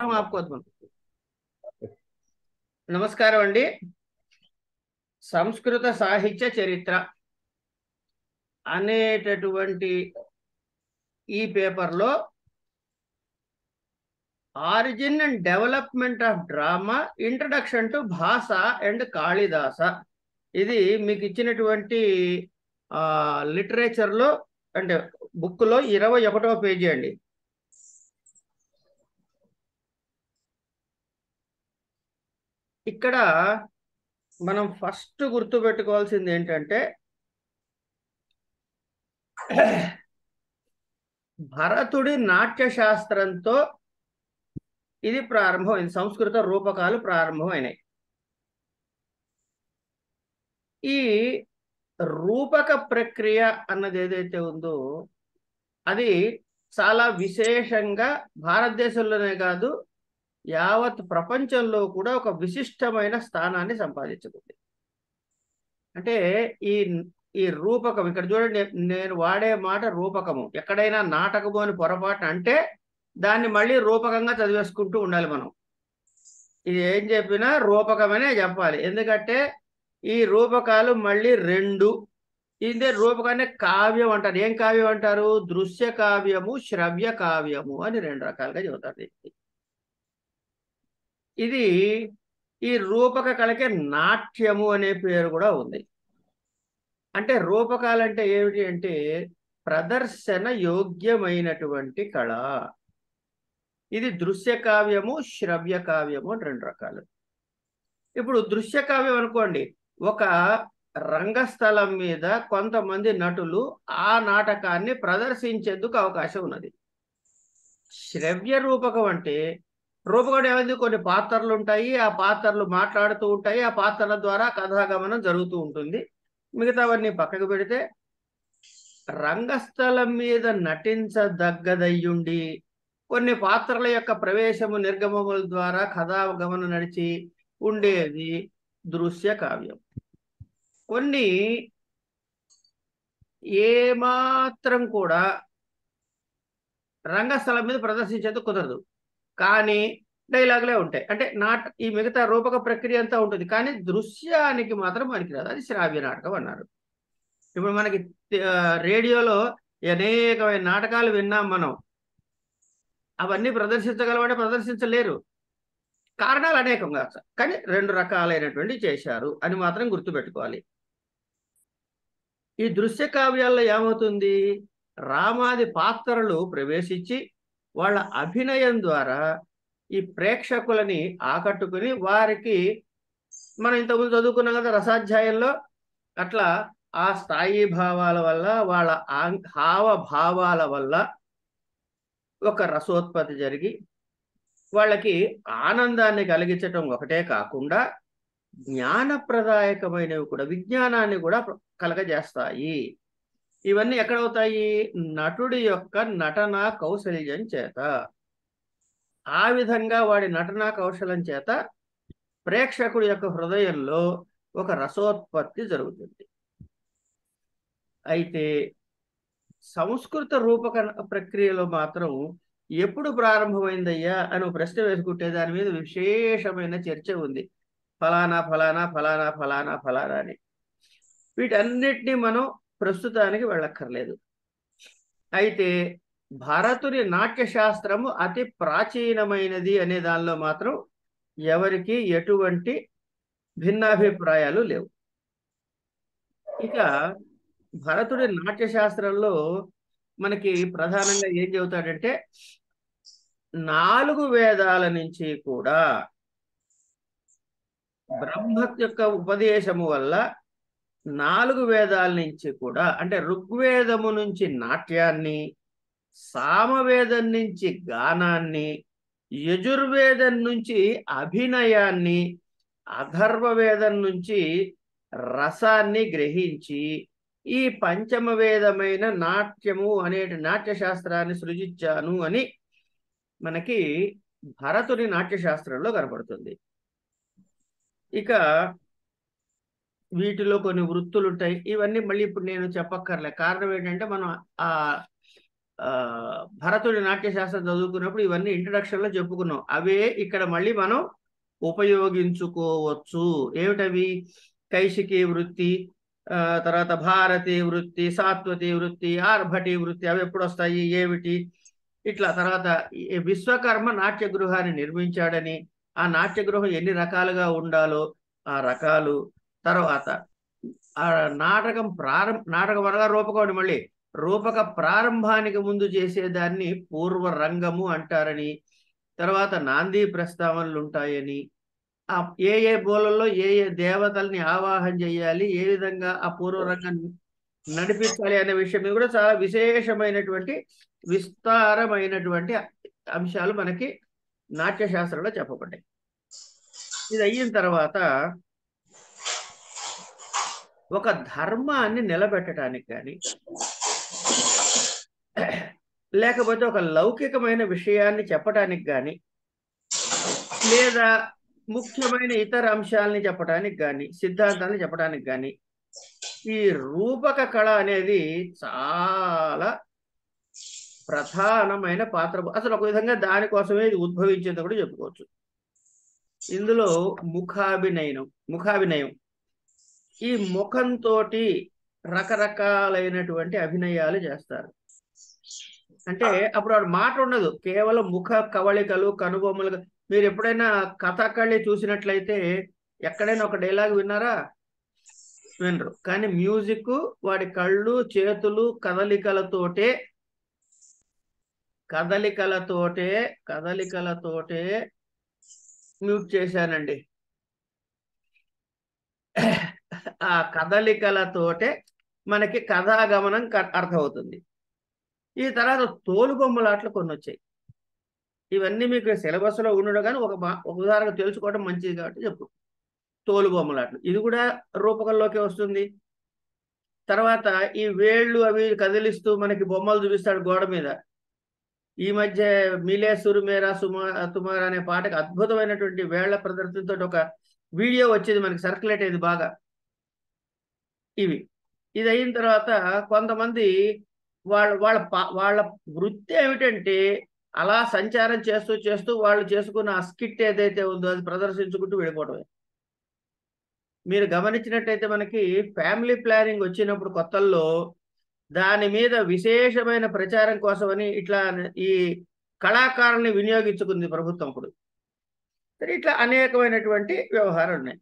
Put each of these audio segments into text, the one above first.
ఆపుకోవద్దు నమస్కారం అండి. సంస్కృత సాహిత్య చరిత్ర అనేటటువంటి ఈ పేపర్లో origin and development of drama introduction to Bhasa and Kalidasa. ఇది మీకు ఇచ్చినటువంటి లిటరేచర్లో అంటే బుక్లో ఇరవై ఒకటవ పేజీ అండి. ఇక్కడ మనం ఫస్ట్ గుర్తుపెట్టుకోవాల్సింది ఏంటంటే భరతుడి నాట్య శాస్త్రంతో ఇది ప్రారంభమైంది సంస్కృత రూపకాలు ప్రారంభమైనాయి ఈ రూపక ప్రక్రియ అన్నది ఏదైతే ఉందో అది చాలా విశేషంగా భారతదేశంలోనే కాదు యావత్ ప్రపంచంలో కూడా ఒక విశిష్టమైన స్థానాన్ని సంపాదించుకుంది అంటే ఈ ఈ రూపకం ఇక్కడ చూడండి నేను వాడే మాట రూపకము. ఎక్కడైనా నాటకము అని పొరపాటు అంటే దాన్ని మళ్ళీ రూపకంగా చదివేసుకుంటూ ఉండాలి మనం. ఇది ఏం చెప్పినా రూపకమనే చెప్పాలి. ఎందుకంటే ఈ రూపకాలు మళ్ళీ రెండు. ఇదే రూపకాన్ని కావ్యం అంటారు. ఏం కావ్యం అంటారు? దృశ్య కావ్యము శ్రవ్య కావ్యము అని రెండు రకాలుగా చెబుతారు ఇది ఈ రూపక కళకి నాట్యము అనే పేరు కూడా ఉంది. అంటే రూపకాలంటే ఏమిటి అంటే ప్రదర్శన యోగ్యమైనటువంటి కళ. ఇది దృశ్య కావ్యము శ్రవ్య కావ్యము అని రెండు రకాలు. ఇప్పుడు దృశ్య కావ్యం అనుకోండి ఒక రంగస్థలం మీద కొంతమంది నటులు ఆ నాటకాన్ని ప్రదర్శించేందుకు అవకాశం ఉన్నది. శ్రవ్య రూపకం అంటే రూపకం ఏమైంది? కొన్ని పాత్రలు ఉంటాయి. ఆ పాత్రలు మాట్లాడుతూ ఉంటాయి. ఆ పాత్రల ద్వారా కథాగమనం జరుగుతూ ఉంటుంది. మిగతావన్నీ పక్కకు పెడితే రంగస్థలం మీద నటించదగ్గదయ్యుండి కొన్ని పాత్రల యొక్క ప్రవేశము నిర్గమముల ద్వారా కథాగమనం నడిచి ఉండేది దృశ్య కావ్యం. కొన్ని ఏమాత్రం కూడా రంగస్థలం మీద ప్రదర్శించేది కుదరదు. కానీ డైలాగులే ఉంటాయి. అంటే నాట ఈ మిగతా రూపక ప్రక్రియ అంతా ఉంటుంది. కానీ దృశ్యానికి మాత్రం మనకి రాదు అది శ్రావ్య నాటకం అన్నారు. ఇప్పుడు మనకి రేడియోలో అనేకమైన నాటకాలు విన్నాం మనం. అవన్నీ ప్రదర్శించగలవంటే ప్రదర్శించలేరు. కారణాలు అనేకం కాదు కానీ రెండు రకాలైనటువంటి చేశారు అని మాత్రం గుర్తుపెట్టుకోవాలి. ఈ దృశ్య కావ్యాల్లో ఏమవుతుంది? రామాది పాత్రలు ప్రవేశించి వాళ్ళ అభినయం ద్వారా ఈ ప్రేక్షకులని ఆకట్టుకుని వారికి మనం ఇంతకుముందు చదువుకున్నాం కదా రసాధ్యాయంలో అట్లా ఆ స్థాయి భావాల వల్ల వాళ్ళ హావభావాల వల్ల ఒక రసోత్పత్తి జరిగి వాళ్ళకి ఆనందాన్ని కలిగించటం ఒకటే కాకుండా జ్ఞానప్రదాయకమైనవి కూడా విజ్ఞానాన్ని కూడా కలగజేస్తాయి. ఇవన్నీ ఎక్కడవుతాయి? నటుడి యొక్క నటన కౌశల్యం చేత. ఆ విధంగా వాడి నటనా కౌశలం చేత ప్రేక్షకుడి యొక్క హృదయంలో ఒక రసోత్పత్తి జరుగుతుంది. అయితే సంస్కృత రూపక ప్రక్రియలో మాత్రం ఎప్పుడు ప్రారంభమైందయ్యా అని ప్రశ్న వేసుకుంటే దాని మీద విశేషమైన చర్చ ఉంది. ఫలానా ఫలానా ఫలానా ఫలానా ఫలానా అని. వీటన్నిటినీ మనం ప్రస్తుతానికి వెళ్ళక్కర్లేదు. అయితే భరతుని నాట్యశాస్త్రము అతి ప్రాచీనమైనది అనే దానిలో మాత్రం ఎవరికి ఎటువంటి భిన్నాభిప్రాయాలు లేవు. ఇక భరతుడి నాట్యశాస్త్రంలో మనకి ప్రధానంగా ఏం చెబుతాడంటే నాలుగు వేదాల నుంచి కూడా బ్రహ్మ యొక్క ఉపదేశము వల్ల నాలుగు వేదాల నుంచి కూడా అంటే ఋగ్వేదము నుంచి నాట్యాన్ని సామవేదం నుంచి గానాన్ని యజుర్వేదం నుంచి అభినయాన్ని అధర్వవేదం నుంచి రసాన్ని గ్రహించి ఈ పంచమ వేదమైన నాట్యము అనే నాట్యశాస్త్రాన్ని సృజించాను అని మనకి భరతుని నాట్యశాస్త్రంలో కనపడుతుంది. ఇక వీటిలో కొన్ని వృత్తులు ఉంటాయి ఇవన్నీ మళ్ళీ ఇప్పుడు నేను చెప్పక్కర్లే. కారణం ఏంటంటే మనం ఆ భరతుడి నాట్యశాస్త్రం చదువుకున్నప్పుడు ఇవన్నీ ఇంట్రడక్షన్లో చెప్పుకున్నాం. అవే ఇక్కడ మళ్ళీ మనం ఉపయోగించుకోవచ్చు. ఏమిటవి? కైశికీ వృత్తి తర్వాత భారతీ వృత్తి సాత్వతి వృత్తి ఆర్భటి వృత్తి అవి ఎప్పుడు వస్తాయి ఏమిటి? ఇట్లా తర్వాత విశ్వకర్మ నాట్య గృహాన్ని నిర్మించాడని ఆ నాట్య గృహం ఎన్ని రకాలుగా ఉండాలో ఆ రకాలు తర్వాత ఆ నాటకం ప్రారంభ నాటకం అనగా రూపకం మళ్ళీ రూపక ప్రారంభానికి ముందు చేసేదాన్ని పూర్వ రంగము అంటారని తర్వాత నాంది ప్రస్తావనలు ఉంటాయని ఆ ఏ ఏ బోలల్లో ఏ ఏ దేవతల్ని ఆవాహన చేయాలి ఏ విధంగా ఆ పూర్వరంగం నడిపించాలి అనే విషయం మీద కూడా చాలా విశేషమైనటువంటి విస్తారమైనటువంటి అంశాలు మనకి నాట్యశాస్త్రంలో చెప్పబడ్డాయి. ఇది అయిన తర్వాత ఒక ధర్మాన్ని నిలబెట్టడానికి కానీ లేకపోతే ఒక లౌకికమైన విషయాన్ని చెప్పటానికి కానీ లేదా ముఖ్యమైన ఇతర అంశాలని చెప్పడానికి కానీ సిద్ధాంతాన్ని చెప్పడానికి కానీ ఈ రూపక కళ అనేది చాలా ప్రధానమైన పాత్ర. అసలు ఒక విధంగా దానికోసమే ఇది ఉద్భవించింది కూడా చెప్పుకోవచ్చు. ఇందులో ముఖాభినయనం ముఖాభినయం. ఈ ముఖంతో రకరకాలైనటువంటి అభినయాలు చేస్తారు. అంటే అప్పుడు వాడు మాట ఉండదు. కేవలం ముఖ కవళికలు కనుబొమ్మలు మీరు ఎప్పుడైనా కథకళి చూసినట్లయితే ఎక్కడైనా ఒక డైలాగ్ విన్నారా? వినరు. కానీ మ్యూజిక్ వాడి కళ్ళు చేతులు కదలికలతోటే కదలికలతోటే కదలికలతోటే మ్యూట్ చేశానండి. ఆ కదలికలతోటే మనకి కథాగమనం క- అర్థమవుతుంది. ఈ తర్వాత తోలుబొమ్మలాట్లు కొన్ని వచ్చాయి ఇవన్నీ మీకు సిలబస్లో ఉండడం కానీ ఒక మా- ఒక ఉదాహరణ తెలుసుకోవడం మంచిది కాబట్టి చెప్పు. తోలుబొమ్మలాట్లు ఇది కూడా రూపకంలోకి వస్తుంది. తర్వాత ఈ వేళ్ళు అవి కదిలిస్తూ మనకి బొమ్మలు చూపిస్తాడు గోడ మీద. ఈ మధ్య మిలే సురుమేరా సుమా తుమార్ అనే పాటకు అద్భుతమైనటువంటి వేళ్ళ ప్రదర్శనతో ఒక వీడియో వచ్చేది మనకి సర్క్యులేట్ అయ్యేది బాగా. ఇవి. ఇది అయిన తర్వాత కొంతమంది వాళ్ళ వాళ్ళ పా- వాళ్ళ వృత్తి ఏమిటంటే అలా సంచారం చేస్తూ చేస్తూ వాళ్ళు చేసుకున్న ఆ స్కిట్ ఏదైతే ఉందో అది ప్రదర్శించుకుంటూ వెళ్ళిపోవడమే. మీరు గమనించినట్టయితే మనకి ఫ్యామిలీ ప్లానింగ్ వచ్చినప్పుడు కొత్తల్లో దాని మీద విశేషమైన ప్రచారం కోసమని ఇట్లా ఈ కళాకారుల్ని వినియోగించుకుంది ప్రభుత్వం ఇప్పుడు ఇట్లా అనేకమైనటువంటి వ్యవహారాలు ఉన్నాయి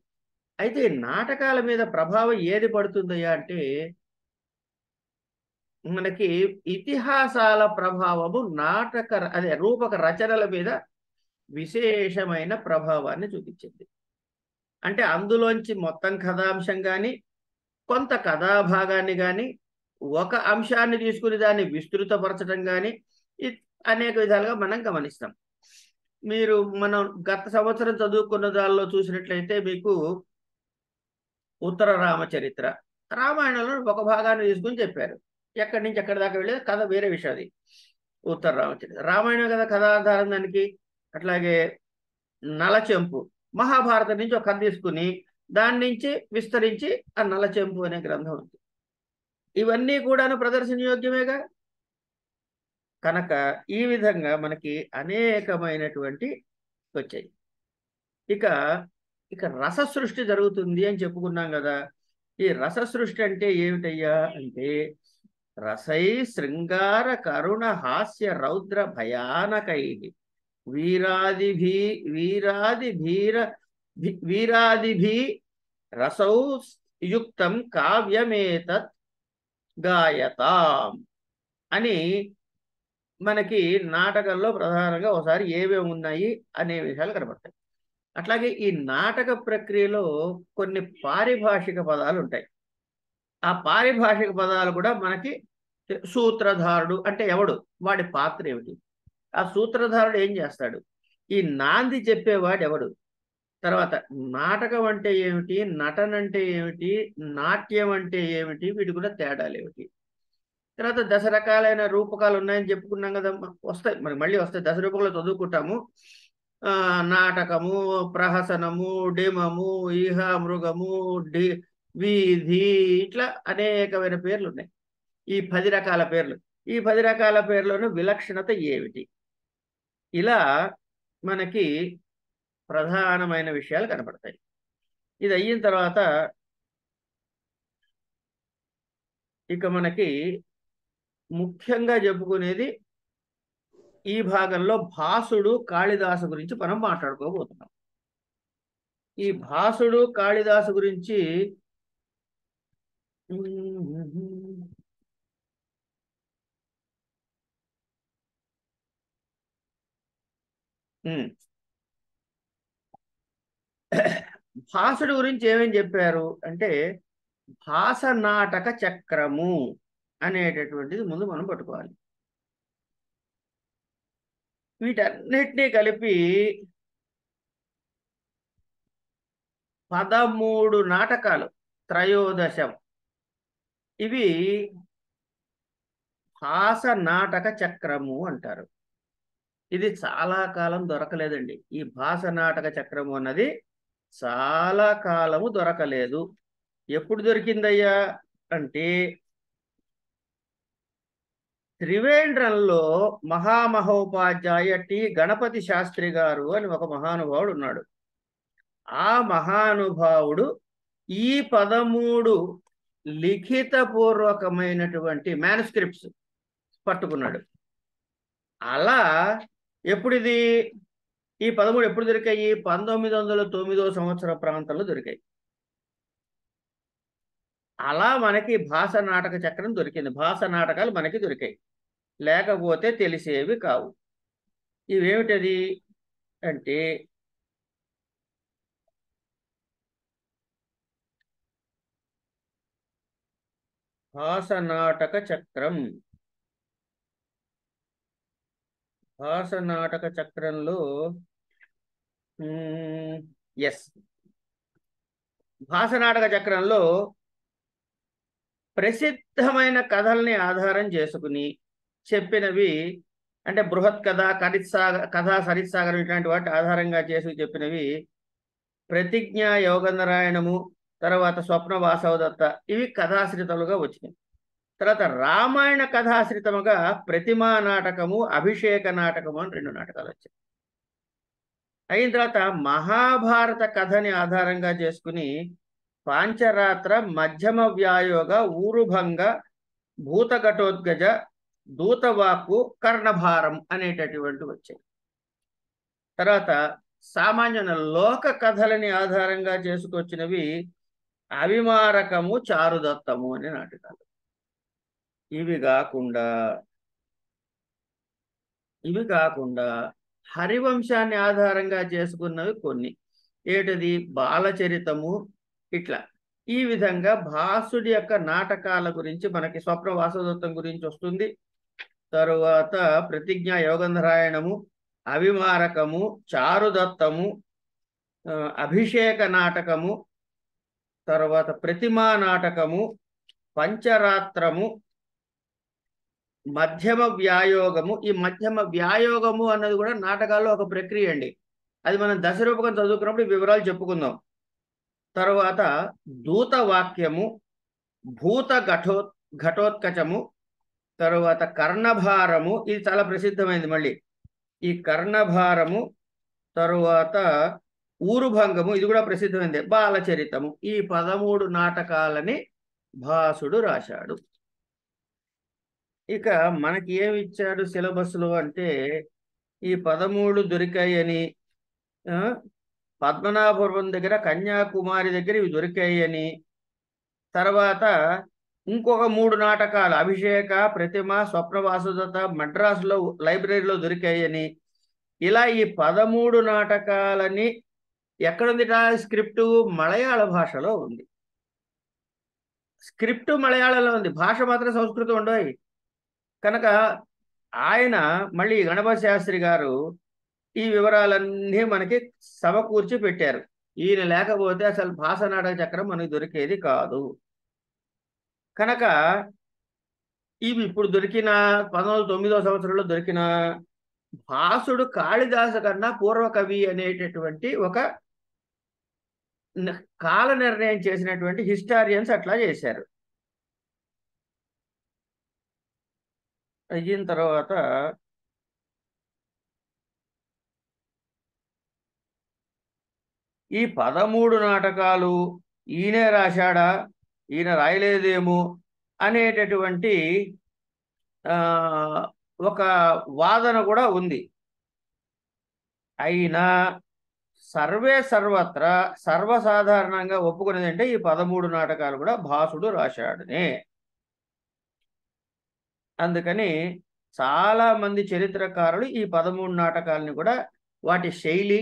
అయితే నాటకాల మీద ప్రభావం ఏది పడుతుందయ్యా అంటే మనకి ఇతిహాసాల ప్రభావము నాటక అదే రూపక రచనల మీద విశేషమైన ప్రభావాన్ని చూపించింది. అంటే అందులోంచి మొత్తం కథాంశం కానీ కొంత కథాభాగాన్ని కానీ ఒక అంశాన్ని తీసుకుని దాన్ని విస్తృతపరచడం కానీ అనేక విధాలుగా మనం గమనిస్తాం. మీరు మనం గత సంవత్సరం చదువుకున్న దానిలో చూసినట్లయితే మీకు ఉత్తర రామచరిత్ర రామాయణంలో ఒక భాగాన్ని తీసుకుని చెప్పారు. ఎక్కడి నుంచి ఎక్కడి దాకా వెళ్ళేది? కథ వేరే విషయం అది. ఉత్తర రామచరిత్ర రామాయణం కదా కథాధారం దానికి? అట్లాగే నలచెంపు. మహాభారతం నుంచి ఒక కథ తీసుకుని దాని నుంచి విస్తరించి ఆ నలచెంపు అనే గ్రంథం ఉంది. ఇవన్నీ కూడాను ప్రదర్శన యోగ్యమేగా కనుక ఈ విధంగా మనకి అనేకమైనటువంటి వచ్చాయి. ఇక ఇక రస సృష్టి జరుగుతుంది అని చెప్పుకున్నాం కదా. ఈ రస సృష్టి అంటే ఏమిటయ్యా అంటే రసై శృంగార కరుణ హాస్య రౌద్ర భయానకై వీరాదిభి వీరాది భీర భి- వీరాదిభి రసౌ యుక్తం కావ్యమేతత్ గాయతాం అని మనకి నాటకంలో ప్రధానంగా ఒకసారి ఏవే ఉన్నాయి అనే విషయాలు కనబడతాయి అట్లాగే ఈ నాటక ప్రక్రియలో కొన్ని పారిభాషిక పదాలు ఉంటాయి. ఆ పారిభాషిక పదాలు కూడా మనకి సూత్రధారుడు అంటే ఎవడు? వాడి పాత్ర ఏమిటి? ఆ సూత్రధారుడు ఏం చేస్తాడు? ఈ నాంది చెప్పేవాడు ఎవడు? తర్వాత నాటకం అంటే ఏమిటి? నటన అంటే ఏమిటి? నాట్యం అంటే ఏమిటి? వీటి కూడా తేడాలు ఏమిటి? తర్వాత దశ రకాలైన రూపకాలు ఉన్నాయని చెప్పుకున్నాం కదా వస్తాయి. మరి మళ్ళీ వస్తాయి. దశ రూపకాలు చదువుకుంటాము. నాటకము ప్రహసనము డిమము ఈహ మృగము డి వీధి ఇట్లా అనేకమైన పేర్లు ఉన్నాయి ఈ పది రకాల పేర్లు. ఈ పది రకాల పేర్లను విలక్షణత ఏమిటి? ఇలా మనకి ప్రధానమైన విషయాలు కనపడతాయి. ఇది అయిన తర్వాత ఇక మనకి ముఖ్యంగా చెప్పుకునేది ఈ భాగంలో భాసుడు కాళిదాసు గురించి మనం మాట్లాడుకోబోతున్నాం. ఈ భాసుడు కాళిదాసు గురించి భాసుడు గురించి ఏమేం చెప్పారు? అంటే భాస నాటక చక్రము అనేటటువంటిది ముందు మనం పట్టుకోవాలి. వీటన్నిటినీ కలిపి పదమూడు నాటకాలు త్రయోదశం. ఇవి హాస నాటక చక్రము అంటారు. ఇది చాలా కాలం దొరకలేదండి. ఈ భాష నాటక చక్రము అన్నది చాలా కాలము దొరకలేదు. ఎప్పుడు దొరికిందయ్యా? అంటే త్రివేంద్రంలో మహామహోపాధ్యాయ టి. గణపతి శాస్త్రి గారు అని ఒక మహానుభావుడు ఉన్నాడు. ఆ మహానుభావుడు ఈ పదమూడు లిఖిత పూర్వకమైనటువంటి మ్యానుస్క్రిప్ట్స్ పట్టుకున్నాడు. అలా ఎప్పుడిది? ఈ పదమూడు ఎప్పుడు దొరికాయి? పంతొమ్మిది వందల తొమ్మిదో సంవత్సర ప్రాంతంలో దొరికాయి. అలా మనకి భాష నాటక చక్రం దొరికింది. భాష నాటకాలు మనకి దొరికాయి. లేకపోతే తెలిసేవి కావు. ఇవేమిటది? అంటే భాష నాటక చక్రం. భాష నాటక చక్రంలో ఎస్ భాష నాటక చక్రంలో ప్రసిద్ధమైన కథల్ని ఆధారం చేసుకుని చెప్పినవి అంటే బృహత్ కథ కరిత్సాగర్ కథ సరిత్సాగరం ఇట్లాంటి వాటి ఆధారంగా చేసి చెప్పినవి ప్రతిజ్ఞ యోగనారాయణము తర్వాత స్వప్న వాసవదత్త ఇవి కథాశ్రితలుగా వచ్చినాయి. తర్వాత రామాయణ కథాశ్రితముగా ప్రతిమా నాటకము అభిషేక నాటకము అని రెండు నాటకాలు వచ్చాయి. అయిన తర్వాత మహాభారత కథని ఆధారంగా చేసుకుని పాంచరాత్ర మధ్యమ వ్యాయోగ ఊరుభంగ భూతఘటోద్గజ దూతవాక్కు కర్ణభారం అనేటటువంటి వచ్చాయి తర్వాత సామాన్య లోక కథలని ఆధారంగా చేసుకొచ్చినవి అవిమారకము చారుదత్తము అనే నాటకాలు ఇవి కాకుండా ఇవి కాకుండా హరివంశాన్ని ఆధారంగా చేసుకున్నవి కొన్ని. ఏటది? బాలచరితము ఇట్లా. ఈ విధంగా భాసుడి యొక్క నాటకాల గురించి మనకి స్వప్న వాసుదత్తం గురించి వస్తుంది. తరువాత ప్రతిజ్ఞ యోగంధరాయణము అవిమారకము చారుదత్తము అభిషేక నాటకము తర్వాత ప్రతిమా నాటకము పంచరాత్రము మధ్యమ వ్యాయోగము. ఈ మధ్యమ వ్యాయోగము అన్నది కూడా నాటకాల్లో ఒక ప్రక్రియ అండి. అది మనం దశరూపకం చదువుకున్నప్పుడు వివరాలు చెప్పుకుందాం. తరువాత దూత వాక్యము భూత ఘటో ఘటోత్కచము తరువాత కర్ణభారము ఇది చాలా ప్రసిద్ధమైంది మళ్ళీ. ఈ కర్ణభారము తరువాత ఊరుభంగము ఇది కూడా ప్రసిద్ధమైంది. బాలచరితము ఈ పదమూడు నాటకాలని భాసుడు రాశాడు. ఇక మనకి ఏమి ఇచ్చాడు సిలబస్లో అంటే ఈ పదమూడు దొరికాయని పద్మనాభపురం దగ్గర కన్యాకుమారి దగ్గర ఇవి దొరికాయని తర్వాత ఇంకొక మూడు నాటకాలు అభిషేక ప్రతిమ స్వప్నవాసుదత మద్రాసులో లైబ్రరీలో దొరికాయని. ఇలా ఈ పదమూడు నాటకాలని ఎక్కడుంది స్క్రిప్టు మలయాళ భాషలో ఉంది. స్క్రిప్ట్ మలయాళంలో ఉంది. భాష మాత్రం సంస్కృతం ఉండవు కనుక ఆయన మళ్ళీ గణపతి శాస్త్రి గారు ఈ వివరాలన్నీ మనకి సమకూర్చి పెట్టారు. ఈయన లేకపోతే అసలు భాష నాటక చక్రం మనకి దొరికేది కాదు. కనుక ఇవి ఇప్పుడు దొరికిన పంతొమ్మిది తొమ్మిదో సంవత్సరంలో దొరికిన భాసుడు కాళిదాసు కన్నా పూర్వకవి అనేటటువంటి ఒక కాల నిర్ణయం చేసినటువంటి హిస్టారియన్స్ అట్లా చేశారు. అయిన తర్వాత ఈ పదమూడు నాటకాలు ఈయనే రాశాడా? ఈయన రాయలేదేమో అనేటటువంటి ఒక వాదన కూడా ఉంది. అయినా సర్వే సర్వత్ర సర్వసాధారణంగా ఒప్పుకునేది అంటే ఈ పదమూడు నాటకాలు కూడా భాసుడు రాశాడనే. అందుకని చాలా మంది చరిత్రకారులు ఈ పదమూడు నాటకాలని కూడా వాటి శైలి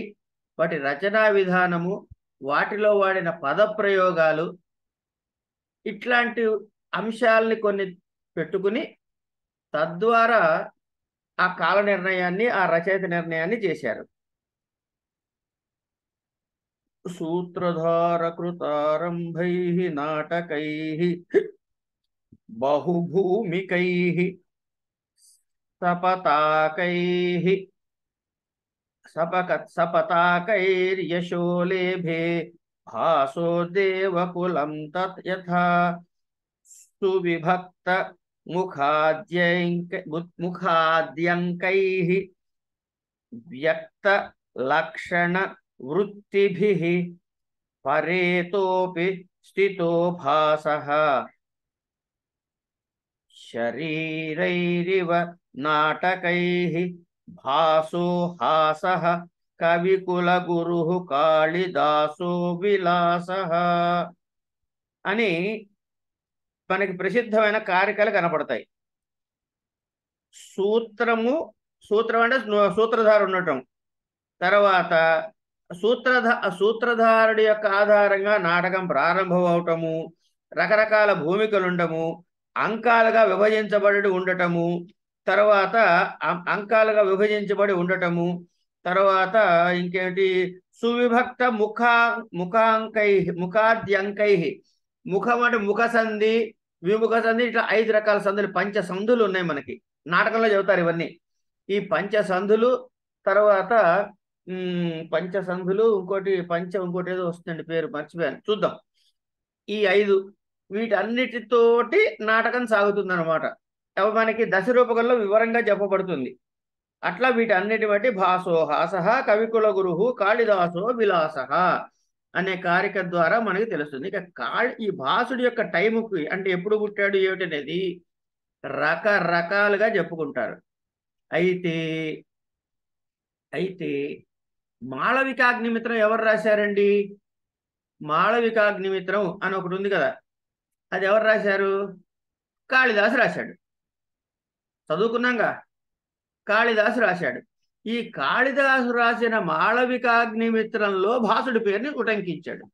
వాటి రచనా విధానము వాటిలో వాడిన పదప్రయోగాలు ఇట్లాంటి అంశాలని కొన్ని పెట్టుకుని తద్వారా ఆ కాల నిర్ణయాన్ని ఆ రచయిత నిర్ణయాన్ని చేశారు. సూత్రధారకృతారంభై నాటకై బహుభూమికై సపతాకై సపక సపతాకైర్యశోలేభే भासो देवकुलं तत् यथा सुविभक्त मुखाद्यङ्कैः व्यक्तलक्षणवृत्तिभिः परेतोऽपि स्थितो भासः। शरीरैरिव नाटकैः भासो हासः। కవికుల గురు కాళిదాసో విలాస అని మనకి ప్రసిద్ధమైన కారికలు కనపడతాయి. సూత్రము సూత్రం అంటే సూత్రధారు ఉండటం. తర్వాత సూత్రధ సూత్రధారుడి యొక్క ఆధారంగా నాటకం ప్రారంభం అవటము రకరకాల భూమికలు ఉండము అంకాలుగా విభజించబడి ఉండటము తర్వాత అంకాలుగా విభజించబడి ఉండటము తర్వాత ఇంకేంటి సువిభక్త ముఖా ముఖాంకై ముఖాద్యంకై. ముఖం అంటే ముఖ సంధి విముఖ సంధి ఇట్లా ఐదు రకాల సంధులు పంచ సంధులు ఉన్నాయి మనకి. నాటకంలో చెబుతారు ఇవన్నీ. ఈ పంచ సంధులు తర్వాత ఉమ్, పంచ సంధులు ఇంకోటి పంచ ఇంకోటి ఏదో వస్తుందండి పేరు మర్చిపోయాను. చూద్దాం. ఈ ఐదు వీటన్నిటితోటి నాటకం సాగుతుంది అనమాట మనకి దశ రూపకంలో వివరంగా చెప్పబడుతుంది. అట్లా వీటన్నిటి బట్టి భాసోహాస కవికుల గురువు కాళిదాసో విలాసః అనే కారిక ద్వారా మనకి తెలుస్తుంది. ఇక కాళి ఈ భాసుడి యొక్క టైముకి అంటే ఎప్పుడు పుట్టాడు ఏమిటనేది రకరకాలుగా చెప్పుకుంటారు. అయితే అయితే మాళవికాగ్నిమిత్రం ఎవరు రాశారండి? మాళవికాగ్నిమిత్రం అని ఒకటి ఉంది కదా. అది ఎవరు రాశారు? కాళిదాసు రాశాడు. చదువుకున్నాంగా? కాళిదాసు రాశాడు. ఈ కాళిదాసు రాసిన మాళవికాగ్నిమిత్రంలో భాసుడి పేరుని ఉటంకించాడు.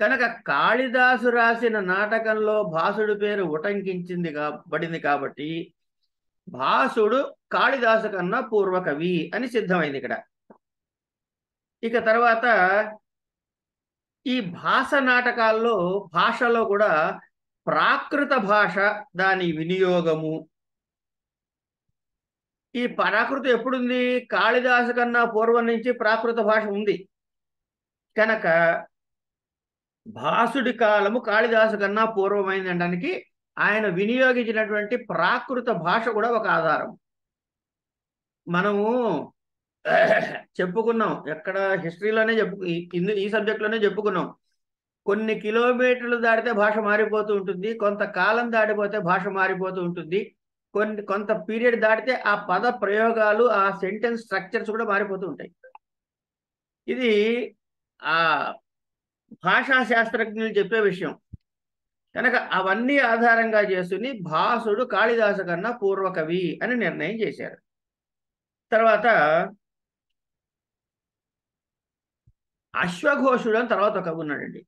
కనుక కాళిదాసు రాసిన నాటకంలో భాసుడి పేరు ఉటంకించింది కాబడింది కాబట్టి భాసుడు కాళిదాసు కన్నా పూర్వకవి అని సిద్ధమైంది ఇక్కడ. ఇక తర్వాత ఈ భాష నాటకాల్లో భాషలో కూడా ప్రాకృత భాష దాని వినియోగము ఈ ప్రాకృతం ఎప్పుడుంది? కాళిదాసు కన్నా పూర్వం నుంచి ప్రాకృత భాష ఉంది. కనుక భాసుడి కాలము కాళిదాసు కన్నా పూర్వమైంది అనడానికి ఆయన వినియోగించినటువంటి ప్రాకృత భాష కూడా ఒక ఆధారం. మనము చెప్పుకున్నాం ఎక్కడ హిస్టరీలోనే చెప్పు ఈ- ఇందు ఈ సబ్జెక్ట్లోనే చెప్పుకున్నాం. కొన్ని కిలోమీటర్లు దాటితే భాష మారిపోతూ ఉంటుంది కొంతకాలం దాటిపోతే భాష మారిపోతూ ఉంటుంది. కొన్ని కొంత పీరియడ్ దాటితే ఆ పద ప్రయోగాలు ఆ సెంటెన్స్ స్ట్రక్చర్స్ కూడా మారిపోతూ ఉంటాయి. ఇది ఆ భాషా శాస్త్రజ్ఞులు చెప్పే విషయం. కనుక అవన్నీ ఆధారంగా చేసుకుని భాసుడు కాళిదాసు కన్నా పూర్వకవి అని నిర్ణయం చేశారు. తర్వాత అశ్వఘోషుడు అని తర్వాత ఒక ఉన్నాడండి.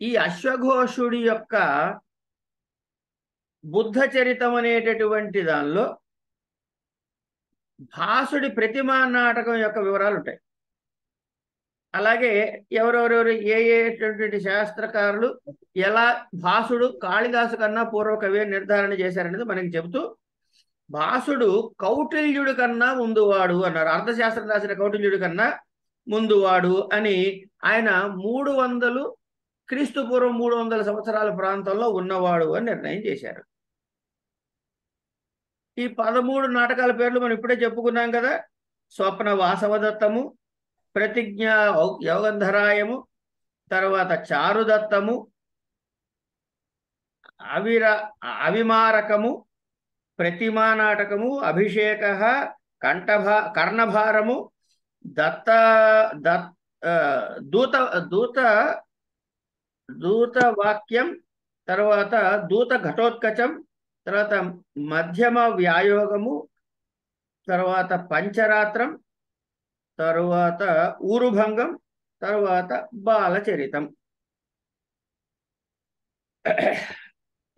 ఈ అశ్వఘోషుడి యొక్క బుద్ధ చరితం అనేటటువంటి దానిలో భాసుడి ప్రతిమా నాటకం యొక్క వివరాలు ఉంటాయి అలాగే ఎవరెవరెవరు ఏ ఏటువంటి శాస్త్రకారులు ఎలా భాసుడు కాళిదాసు కన్నా పూర్వ కవి నిర్ధారణ చేశారనేది మనకి చెబుతూ భాసుడు కౌటిల్యుడి కన్నా ముందువాడు అన్నారు. అర్థశాస్త్రం రాసిన కౌటిల్యుడి కన్నా ముందువాడు అని ఆయన మూడు వందలు క్రీస్తు పూర్వం మూడు వందల సంవత్సరాల ప్రాంతంలో ఉన్నవాడు అని నిర్ణయం చేశారు. ఈ పదమూడు నాటకాల పేర్లు మనం ఇప్పుడే చెప్పుకున్నాం కదా. స్వప్న వాసవదత్తము ప్రతిజ్ఞ యోగంధరాయము తర్వాత చారుదత్తము అవిర అవిమారకము ప్రతిమా నాటకము అభిషేక కంఠభా కర్ణభారము దత్త దత్ దూత దూత దూత వాక్యం తర్వాత దూత ఘటోత్కచం తర్వాత మధ్యమ వ్యాయోగము తర్వాత పంచరాత్రం తరువాత ఊరుభంగం తరువాత బాలచరితం.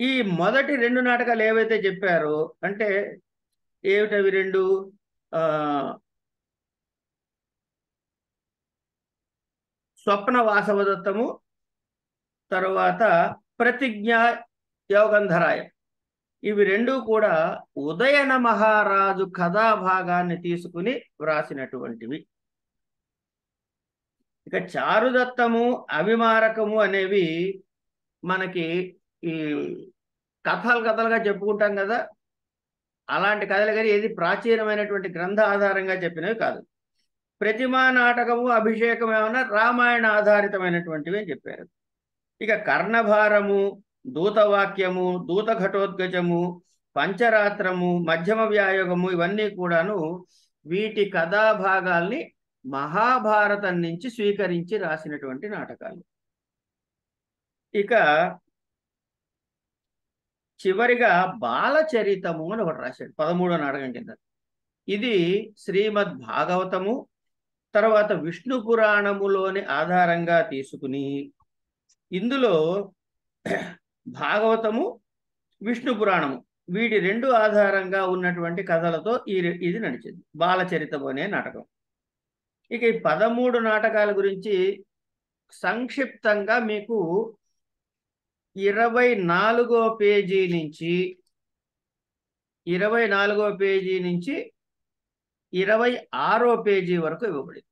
ఈ మొదటి రెండు నాటకాలు ఏవైతే చెప్పారో అంటే ఏమిటవి రెండు? ఆ స్వప్న వాసవదత్తము తరువాత ప్రతిజ్ఞ యోగంధరాయం. ఇవి రెండు కూడా ఉదయన మహారాజు కథాభాగాన్ని తీసుకుని వ్రాసినటువంటివి. ఇక చారుదత్తము అవిమారకము అనేవి మనకి ఈ కథలు కథలుగా చెప్పుకుంటాం కదా. అలాంటి కథలు కానీ ఏది ప్రాచీనమైనటువంటి గ్రంథ ఆధారంగా చెప్పినవి కాదు. ప్రతిమా నాటకము అభిషేకం ఏమన్నా రామాయణ ఆధారితమైనటువంటివి అని చెప్పారు. ఇక కర్ణభారము దూతవాక్యము దూత ఘటోద్గజము పంచరాత్రము మధ్యమ వ్యాయోగము ఇవన్నీ కూడాను వీటి కథాభాగాల్ని మహాభారతం నుంచి స్వీకరించి రాసినటువంటి నాటకాలు. ఇక చివరిగా బాలచరితము అని ఒకటి రాశాడు పదమూడో నాటకం కింద. ఇది శ్రీమద్ భాగవతము తర్వాత విష్ణు పురాణములోని ఆధారంగా తీసుకుని ఇందులో భాగవతము విష్ణు పురాణము. వీటి రెండు ఆధారంగా ఉన్నటువంటి కథలతో ఈ ఇది నడిచింది. బాలచరితము అనే నాటకం. ఇక ఈ పదమూడు నాటకాల గురించి సంక్షిప్తంగా మీకు ఇరవై నాలుగో పేజీ నుంచి ఇరవై నాలుగో పేజీ నుంచి ఇరవై ఆరో పేజీ వరకు ఇవ్వబడింది.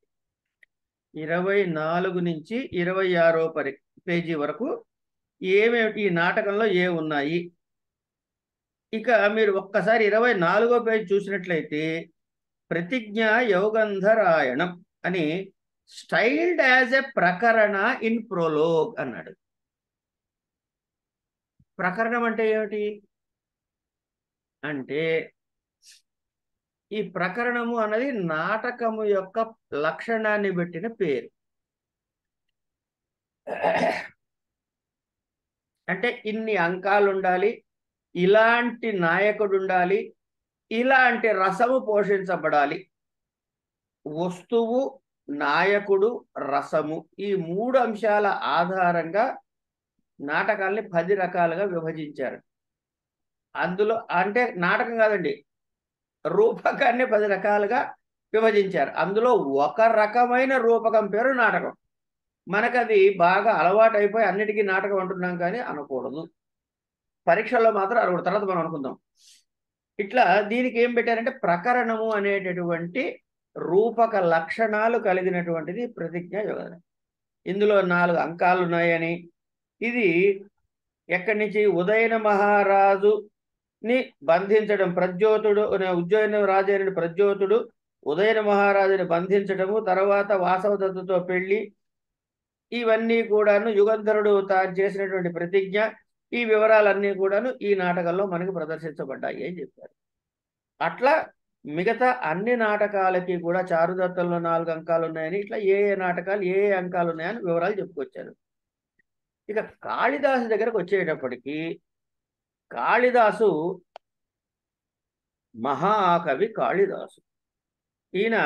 ఇరవై నాలుగు నుంచి ఇరవై ఆరో పరి పేజీ వరకు ఏమేమి ఈ నాటకంలో ఏ ఉన్నాయి ఇక మీరు ఒక్కసారి ఇరవై నాలుగో పేజీ చూసినట్లయితే ప్రతిజ్ఞ యోగంధరాయణం అని styled as a ప్రకరణ in prologue అన్నాడు. ప్రకరణం అంటే ఏమిటి? అంటే ఈ ప్రకరణము అన్నది నాటకము యొక్క లక్షణాన్ని పెట్టిన పేరు. అంటే ఇన్ని అంకాలు ఉండాలి ఇలాంటి నాయకుడు ఉండాలి ఇలాంటి రసము పోషించబడాలి. వస్తువు నాయకుడు రసము ఈ మూడు అంశాల ఆధారంగా నాటకాల్ని పది రకాలుగా విభజించారు. అందులో అంటే నాటకం కాదండి రూపకాన్ని పది రకాలుగా విభజించారు. అందులో ఒక రకమైన రూపకం పేరు నాటకం. మనకది బాగా అలవాటు అయిపోయి అన్నిటికీ నాటకం అంటున్నాం కానీ అనకూడదు. పరీక్షల్లో మాత్రం అరవై తర్వాత మనం అనుకుందాం. ఇట్లా దీనికి ఏం పెట్టారంటే ప్రకరణము అనేటటువంటి రూపక లక్షణాలు కలిగినటువంటిది ప్రతిజ్ఞ యోగ ఇందులో నాలుగు అంకాలు ఉన్నాయని ఇది ఎక్కడి నుంచి ఉదయన మహారాజుని బంధించడం ప్రజ్యోతుడు ఉజ్జయిన రాజు అయిన ప్రజ్యోతుడు ఉదయన మహారాజుని బంధించడము తర్వాత వాసవదత్తుతో పెళ్ళి ఇవన్నీ కూడాను యుగంధరుడు తాను చేసినటువంటి ప్రతిజ్ఞ ఈ వివరాలన్నీ కూడాను ఈ నాటకంలో మనకు ప్రదర్శించబడ్డాయి అని చెప్పారు. అట్లా మిగతా అన్ని నాటకాలకి కూడా చారుదత్తంలో నాలుగు అంకాలు ఉన్నాయని ఇట్లా ఏ ఏ నాటకాలు ఏ ఏ అంకాలు ఉన్నాయని వివరాలు చెప్పుకొచ్చారు. ఇక కాళిదాసు దగ్గరకు వచ్చేటప్పటికి కాళిదాసు మహాకవి కాళిదాసు. ఈయన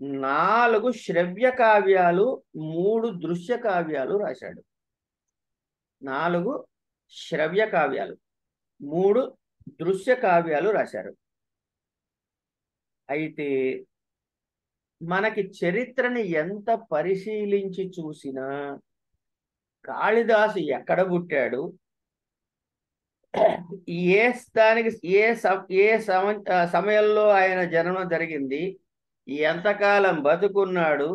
నాలుగు శ్రవ్య కావ్యాలు మూడు దృశ్య కావ్యాలు రాశాడు. నాలుగు శ్రవ్య కావ్యాలు మూడు దృశ్య కావ్యాలు రాశారు. అయితే మనకి చరిత్రని ఎంత పరిశీలించి చూసినా కాళిదాసు ఎక్కడ పుట్టాడు? ఏ స్థానికి ఏ ఏ సమ సమయంలో ఆయన జన్మ జరిగింది? ఎంతకాలం బతుకున్నాడు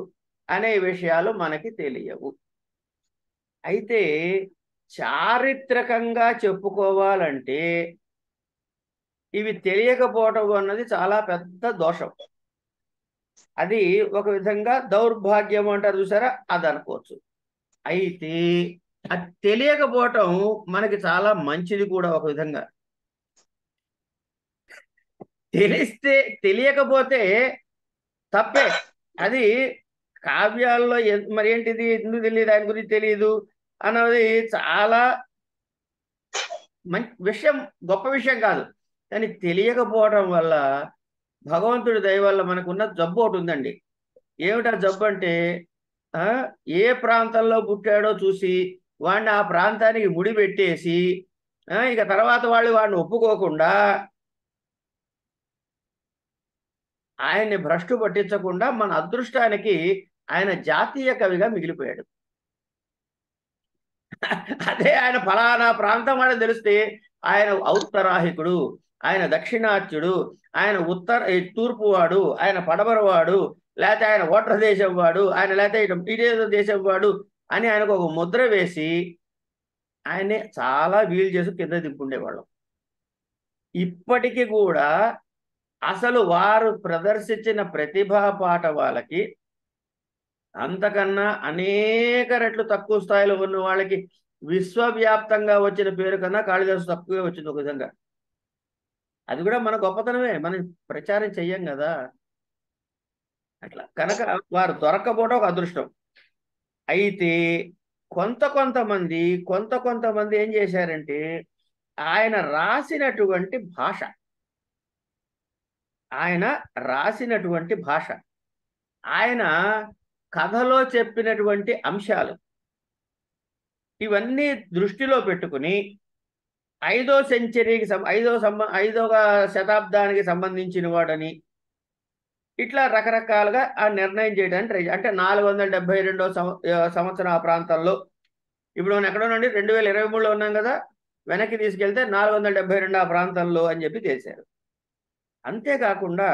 అనే విషయాలు మనకి తెలియవు. అయితే చారిత్రకంగా చెప్పుకోవాలంటే ఇవి తెలియకపోవటం అన్నది చాలా పెద్ద దోషం. అది ఒక విధంగా దౌర్భాగ్యం అంటారు చూసారా? అది అనుకోవచ్చు. అయితే అది తెలియకపోవటం మనకి చాలా మంచిది కూడా ఒక విధంగా. తెలిస్తే తెలియకపోతే తప్పే. అది కావ్యాల్లో ఎన్- మరి ఏంటిది? ఎందుకు తెలియదు? ఆయన గురించి తెలియదు అన్నది చాలా మంచి విషయం గొప్ప విషయం కాదు. కానీ తెలియకపోవడం వల్ల భగవంతుడి దయ వల్ల మనకున్న జబ్బు ఒకటి ఉందండి. ఏమిటా జబ్బు అంటే ఏ ప్రాంతంలో పుట్టాడో చూసి వాడిని ఆ ప్రాంతానికి ముడి పెట్టేసి ఇక తర్వాత వాళ్ళు వాడిని ఒప్పుకోకుండా ఆయన్ని భ్రష్టు పట్టించకుండా మన అదృష్టానికి ఆయన జాతీయ కవిగా మిగిలిపోయాడు. అదే ఆయన ఫలానా ప్రాంతం అని తెలిస్తే ఆయన ఔత్తరాహికుడు ఆయన దక్షిణాత్యుడు ఆయన ఉత్తర ఈ తూర్పు వాడు ఆయన పడమరవాడు లేకపోతే ఆయన ఓట్ర దేశం వాడు ఆయన లేకపోతే ఇటు ఇటేదో దేశం వాడు అని ఆయనకు ఒక ముద్ర వేసి ఆయన్ని చాలా వీలు చేసి కింద దింపుండేవాళ్ళం. ఇప్పటికీ కూడా అసలు వారు ప్రదర్శించిన ప్రతిభా పాట వాళ్ళకి అంతకన్నా అనేక రెట్లు తక్కువ స్థాయిలో ఉన్న వాళ్ళకి విశ్వవ్యాప్తంగా వచ్చిన పేరు కన్నా కాళిదాసు తక్కువే వచ్చింది ఒక విధంగా. అది కూడా మన గొప్పతనమే మనం ప్రచారం చెయ్యం కదా. అట్లా. కనుక వారు దొరకపోవడం ఒక అదృష్టం. అయితే కొంత కొంతమంది కొంత కొంతమంది ఏం చేశారంటే ఆయన రాసినటువంటి భాష ఆయన రాసినటువంటి భాష. ఆయన కథలో చెప్పినటువంటి అంశాలు. ఇవన్నీ దృష్టిలో పెట్టుకుని ఐదో సెంచరీకి సం ఐదో సంబ ఐదవ శతాబ్దానికి సంబంధించిన వాడని ఇట్లా రకరకాలుగా ఆ నిర్ణయం చేయడానికి ట్రై అంటే నాలుగు వందల డెబ్బై రెండో సంవత్సరం ఆ ప్రాంతంలో ఇప్పుడు మనం ఎక్కడ నుండి రెండు వేల ఇరవై మూడులో ఉన్నాం కదా వెనక్కి తీసుకెళ్తే నాలుగు వందల డెబ్బై రెండు ఆ ప్రాంతంలో అని చెప్పి చేశారు. అంతేకాకుండా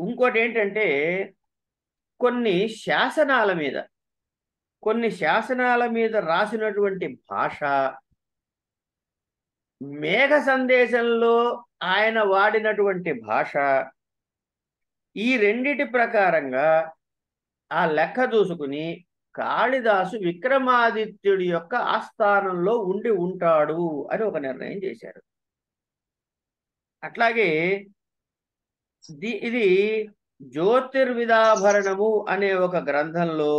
ఇంకోటి ఏంటంటే కొన్ని శాసనాల మీద కొన్ని శాసనాల మీద రాసినటువంటి భాష మేఘ సందేశంలో ఆయన వాడినటువంటి భాష ఈ రెండిటి ప్రకారంగా ఆ లెక్క చూసుకుని కాళిదాసు విక్రమాదిత్యుడి యొక్క ఆస్థానంలో ఉండి ఉంటాడు అని ఒక నిర్ణయం చేశారు. అట్లాగే ఇది జ్యోతిర్విదాభరణము అనే ఒక గ్రంథంలో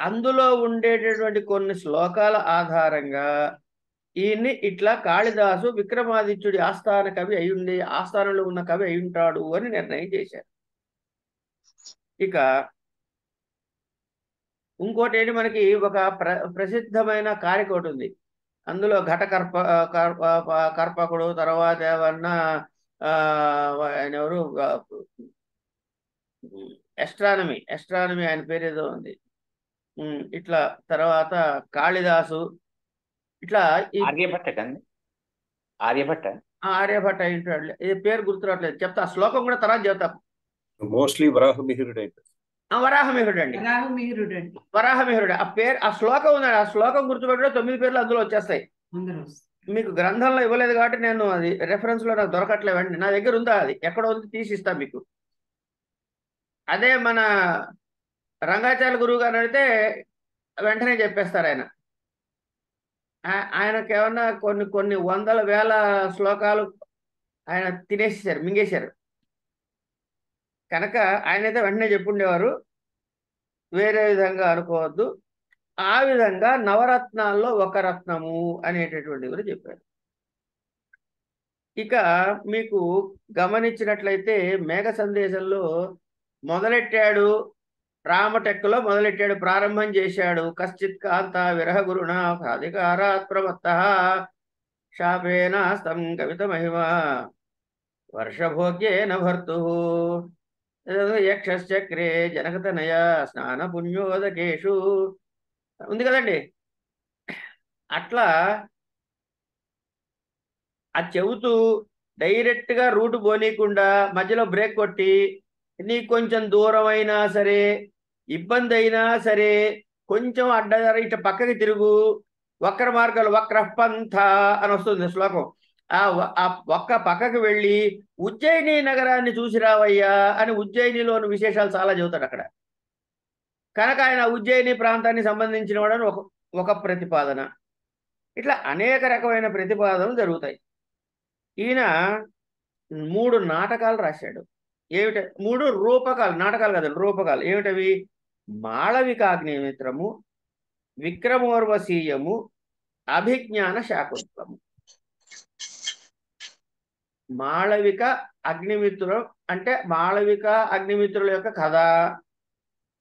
అందులో ఉండేటటువంటి కొన్ని శ్లోకాల ఆధారంగా ఈయన్ని ఇట్లా కాళిదాసు విక్రమాదిత్యుడి ఆస్థాన కవి అయి ఆస్థానంలో ఉన్న కవి అయి ఉంటాడు అని నిర్ణయం చేశారు. ఇక ఇంకోటి ఏంటి మనకి ఒక ప్ర ప్రసిద్ధమైన కారిక ఒకటి ఉంది అందులో ఘట కర్ప కర్ప కర్పకుడు తర్వాత ఏమన్నా ఎవరు? ఎస్ట్రానమీ ఎస్ట్రానమీ ఆయన పేరు ఏదో ఉంది. ఇట్లా తర్వాత కాళిదాసు ఇట్లా ఆర్యభట్ట కండి ఆర్యభట్ట? ఆర్యభట్ట ఏంటాడు ఇది పేరు గుర్తురావట్లేదు. చెప్తా ఆ శ్లోకం కూడా తర్వాత చెప్తా. మోస్ట్లీ వరాహమిహిరుడు అయిపోయింది ఆ వరాహమిహుడు అండి వరాహమిహిరుడు అండి వరాహమిహుడు. ఆ పేరు ఆ శ్లోకం ఉందండి ఆ శ్లోకం గుర్తుపెట్టడం తొమ్మిది పేర్లు అందులో వచ్చేస్తాయి. మీకు గ్రంథంలో ఇవ్వలేదు కాబట్టి నేను అది రెఫరెన్స్లో నాకు దొరకట్లేవండి. నా దగ్గర ఉందా అది? ఎక్కడ ఉంది తీసి ఇస్తా మీకు. అదే మన రంగాచార్య గురువు గారు అడిగితే వెంటనే చెప్పేస్తారు ఆయన. ఆ- ఆయనకు ఏమన్నా కొన్ని కొన్ని వందల వేల శ్లోకాలు ఆయన తినేసేసారు మింగేశారు. కనుక ఆయనైతే వెంటనే చెప్పుండేవారు వేరే విధంగా అనుకోవద్దు. ఆ విధంగా నవరత్నాల్లో ఒక రత్నము అనేటటువంటిది కూడా చెప్పారు. ఇక మీకు గమనించినట్లయితే మేఘ సందేశంలో మొదలెట్టాడు రామటెక్కలో మొదలెట్టాడు ప్రారంభం చేశాడు. కశ్చిత్ కాంత విరహ గురుణ అధికారాత్ ప్రమత్త శాపేనాస్తం కవిత మహిమ వర్షభోగ్యేన భర్తు యక్షక్రే జనకతనయ స్నాన పుణ్యోదకేషు ఉంది కదండి? అట్లా అది చెబుతూ డైరెక్ట్గా రూట్ పోనీయకుండా మధ్యలో బ్రేక్ కొట్టి నీకు కొంచెం దూరం అయినా సరే ఇబ్బంది అయినా సరే కొంచెం అడ్డదారి ఇట్లా పక్కకి తిరుగు వక్ర మార్గాలు వక్ర పంథ అని వస్తుంది శ్లోకం. ఆ ఆ ఒక్క పక్కకు వెళ్ళి ఉజ్జయిని నగరాన్ని చూసి రావయ్యా అని ఉజ్జయినిలోని విశేషాలు చాలా చెబుతాడు అక్కడ. కనుక ఆయన ఉజ్జయిని ప్రాంతానికి సంబంధించిన వాడని ఒక ఒక ప్రతిపాదన. ఇట్లా అనేక రకమైన ప్రతిపాదనలు జరుగుతాయి. ఈయన మూడు నాటకాలు రాశాడు. ఏమిట? మూడు రూపకాలు నాటకాలు కదా రూపకాలు. ఏమిటవి? మాళవికాగ్నిమిత్రము విక్రమోర్వశీయము అభిజ్ఞాన శాకుంతలము మాళవిక అగ్నిమిత్రుడు అంటే మాళవిక అగ్నిమిత్రుల యొక్క కథ.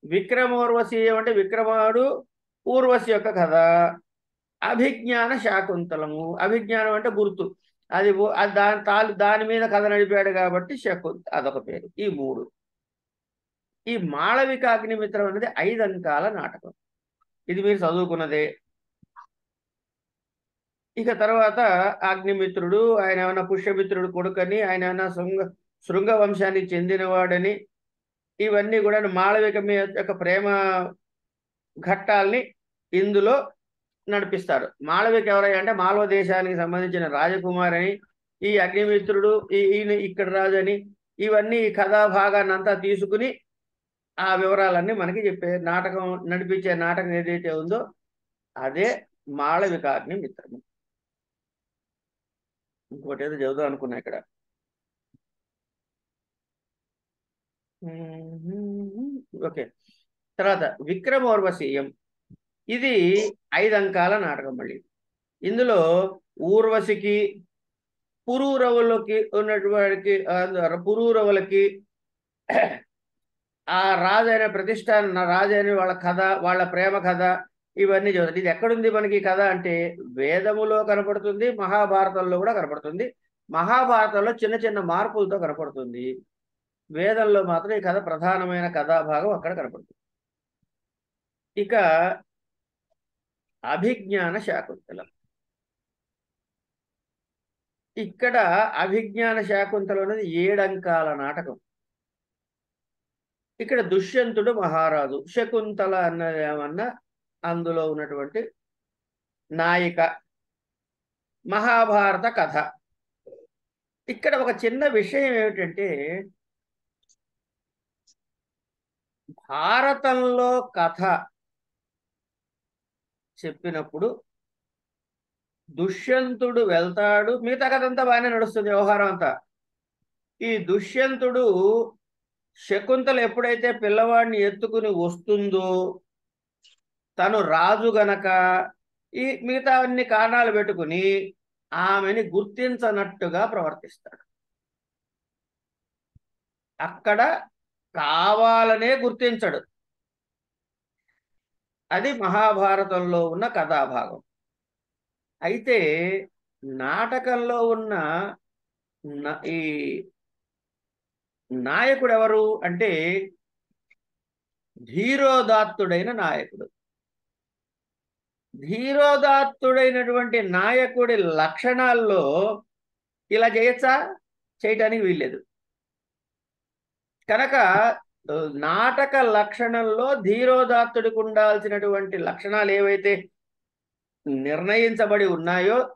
విక్రమోర్వశి అంటే విక్రమాడు ఊర్వశి యొక్క కథ. అభిజ్ఞాన శాకుంతలము. అభిజ్ఞానం అంటే గుర్తు. అది అది దాని తాలు దాని మీద కథ నడిపాడు కాబట్టి శకుంత అదొక పేరు. ఈ మూడు. ఈ మాళవిక అగ్నిమిత్రం అనేది ఐదు అంకాల నాటకం. ఇది మీరు చదువుకున్నదే. ఇక తర్వాత అగ్నిమిత్రుడు ఆయన ఏమైనా పుష్యమిత్రుడు కొడుకని ఆయన ఏమైనా శృంగ శృంగ వంశానికి చెందినవాడని ఇవన్నీ కూడా మాళవిక మీ యొక్క ప్రేమ ఘట్టాల్ని ఇందులో నడిపిస్తారు. మాళవిక ఎవరై అంటే మాళవ దేశానికి సంబంధించిన రాజకుమారి అని ఈ అగ్నిమిత్రుడు ఈయన ఇక్కడ రాజు అని ఇవన్నీ ఈ కథా భాగాన్ని అంతా తీసుకుని ఆ వివరాలన్నీ మనకి చెప్పే నాటకం నడిపించే నాటకం ఏదైతే ఉందో అదే మాళవికాగ్ని మిత్రము ఇంకోటి ఏదో చదువుదాం అనుకున్నా ఇక్కడ. ఓకే. తర్వాత విక్రమోర్వశీయం. ఇది ఐదు అంకాల నాటకం మళ్ళీ. ఇందులో ఊర్వశికి పురూరవులకి ఉన్నటువంటి పురూరవులకి ఆ రాజైన ప్రతిష్టాన రాజైన వాళ్ళ కథ వాళ్ళ ప్రేమ కథ ఇవన్నీ చదువుతుంది ఇది ఎక్కడుంది మనకి ఈ కథ అంటే వేదములో కనపడుతుంది మహాభారతంలో కూడా కనపడుతుంది. మహాభారతంలో చిన్న చిన్న మార్పులతో కనపడుతుంది. వేదంలో మాత్రం ఈ కథ ప్రధానమైన కథాభాగం అక్కడ కనపడుతుంది. ఇక అభిజ్ఞాన శాకుంతలం. ఇక్కడ అభిజ్ఞాన శాకుంతలం అనేది ఏడంకాల నాటకం. ఇక్కడ దుష్యంతుడు మహారాజు. శకుంతల అన్నదేమన్నా అందులో ఉన్నటువంటి నాయిక మహాభారత కథ. ఇక్కడ ఒక చిన్న విషయం ఏమిటంటే భారతంలో కథ చెప్పినప్పుడు దుష్యంతుడు వెళ్తాడు. మిగతా కథ అంతా బాగానే నడుస్తుంది వ్యవహారం అంతా. ఈ దుష్యంతుడు శకుంతలు ఎప్పుడైతే పిల్లవాడిని ఎత్తుకుని వస్తుందో తను రాజు గనక ఈ మిగతా అన్ని కారణాలు పెట్టుకుని ఆమెని గుర్తించనట్టుగా ప్రవర్తిస్తాడు. అక్కడ కావాలనే గుర్తించడు. అది మహాభారతంలో ఉన్న కథాభాగం. అయితే నాటకంలో ఉన్న ఈ నాయకుడు ఎవరు అంటే ధీరోదాత్తుడైన నాయకుడు. ధీరోదాత్తుడైనటువంటి నాయకుడి లక్షణాల్లో ఇలా చేయొచ్చా? చేయటానికి వీల్లేదు. కనుక నాటక లక్షణంలో ధీరోదాత్తుడికి ఉండాల్సినటువంటి లక్షణాలు ఏవైతే నిర్ణయించబడి ఉన్నాయో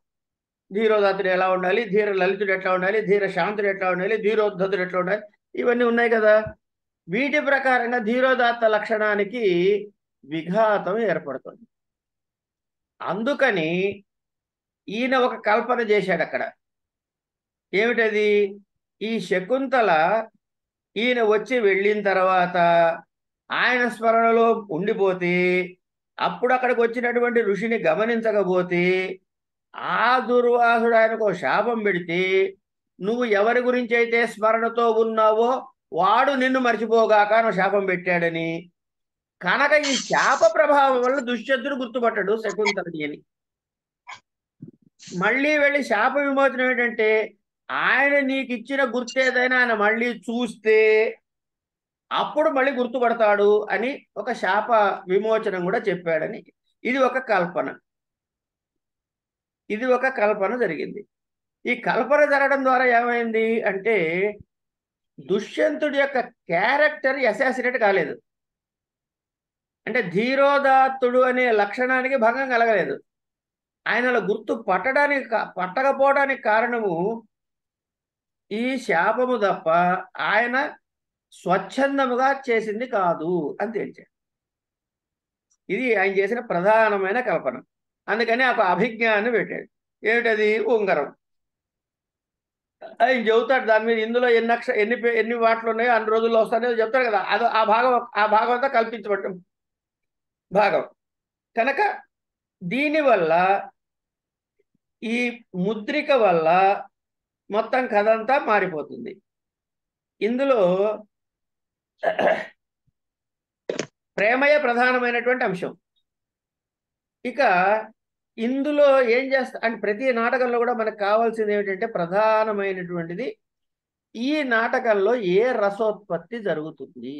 ధీరోదాత్తుడు ఎలా ఉండాలి? ధీర లలితుడు ఎట్లా ఉండాలి? ధీర శాంతుడు ఎట్లా ఉండాలి? ధీరోద్ధతుడు ఎట్లా ఉండాలి? ఇవన్నీ ఉన్నాయి కదా. వీటి ప్రకారంగా ధీరోదాత్త లక్షణానికి విఘాతం ఏర్పడుతుంది. అందుకని ఈయన ఒక కల్పన చేశాడు అక్కడ. ఏమిటది? ఈ శకుంతల ఈయన వచ్చి వెళ్ళిన తర్వాత ఆయన స్మరణలో ఉండిపోతే అప్పుడు అక్కడికి వచ్చినటువంటి ఋషిని గమనించకపోతే ఆ దుర్వాసుడు ఆయనకు శాపం పెడితే నువ్వు ఎవరి గురించి అయితే స్మరణతో ఉన్నావో వాడు నిన్ను మర్చిపోగాక నువ్వు శాపం పెట్టాడని కనుక ఈ శాప ప్రభావం వల్ల దుష్యంతుడు గుర్తుపట్టడు శకుంతలని అని మళ్ళీ వెళ్ళి శాప విమోచనం ఏంటంటే ఆయన నీకు ఇచ్చిన గుర్తు ఏదైనా ఆయన మళ్ళీ చూస్తే అప్పుడు మళ్ళీ గుర్తుపడతాడు అని ఒక శాప విమోచనం కూడా చెప్పాడని. ఇది ఒక కల్పన. ఇది ఒక కల్పన జరిగింది. ఈ కల్పన జరగడం ద్వారా ఏమైంది అంటే దుష్యంతుడి యొక్క క్యారెక్టర్ అసాసినేట్ కాలేదు. అంటే ధీరోదాత్తుడు అనే లక్షణానికి భంగం కలగలేదు. ఆయనల గుర్తు పట్టడానికి పట్టకపోవడానికి కారణము ఈ శాపము తప్ప ఆయన స్వచ్ఛందముగా చేసింది కాదు అని తేల్చాడు. ఇది ఆయన చేసిన ప్రధానమైన కల్పన. అందుకని ఒక అభిజ్ఞాన్ని పెట్టాడు. ఏమిటది? ఉంగరం. ఆయన చెబుతాడు దాని మీద ఇందులో ఎన్ని అక్ష ఎన్ని పే- ఎన్ని వాటిలు ఉన్నాయో అన్ని రోజుల్లో వస్తాయో చెప్తాడు కదా. అది ఆ భాగం ఆ భాగం అంతా కల్పించబడ్డం. భాగం. కనుక దీనివల్ల ఈ ముద్రిక వల్ల మొత్తం కథ అంతా మారిపోతుంది. ఇందులో ప్రేమయే ప్రధానమైనటువంటి అంశం. ఇక ఇందులో ఏం చేస్తా అంటే ప్రతి నాటకంలో కూడా మనకు కావాల్సింది ఏమిటంటే ప్రధానమైనటువంటిది ఈ నాటకంలో ఏ రసోత్పత్తి జరుగుతుంది?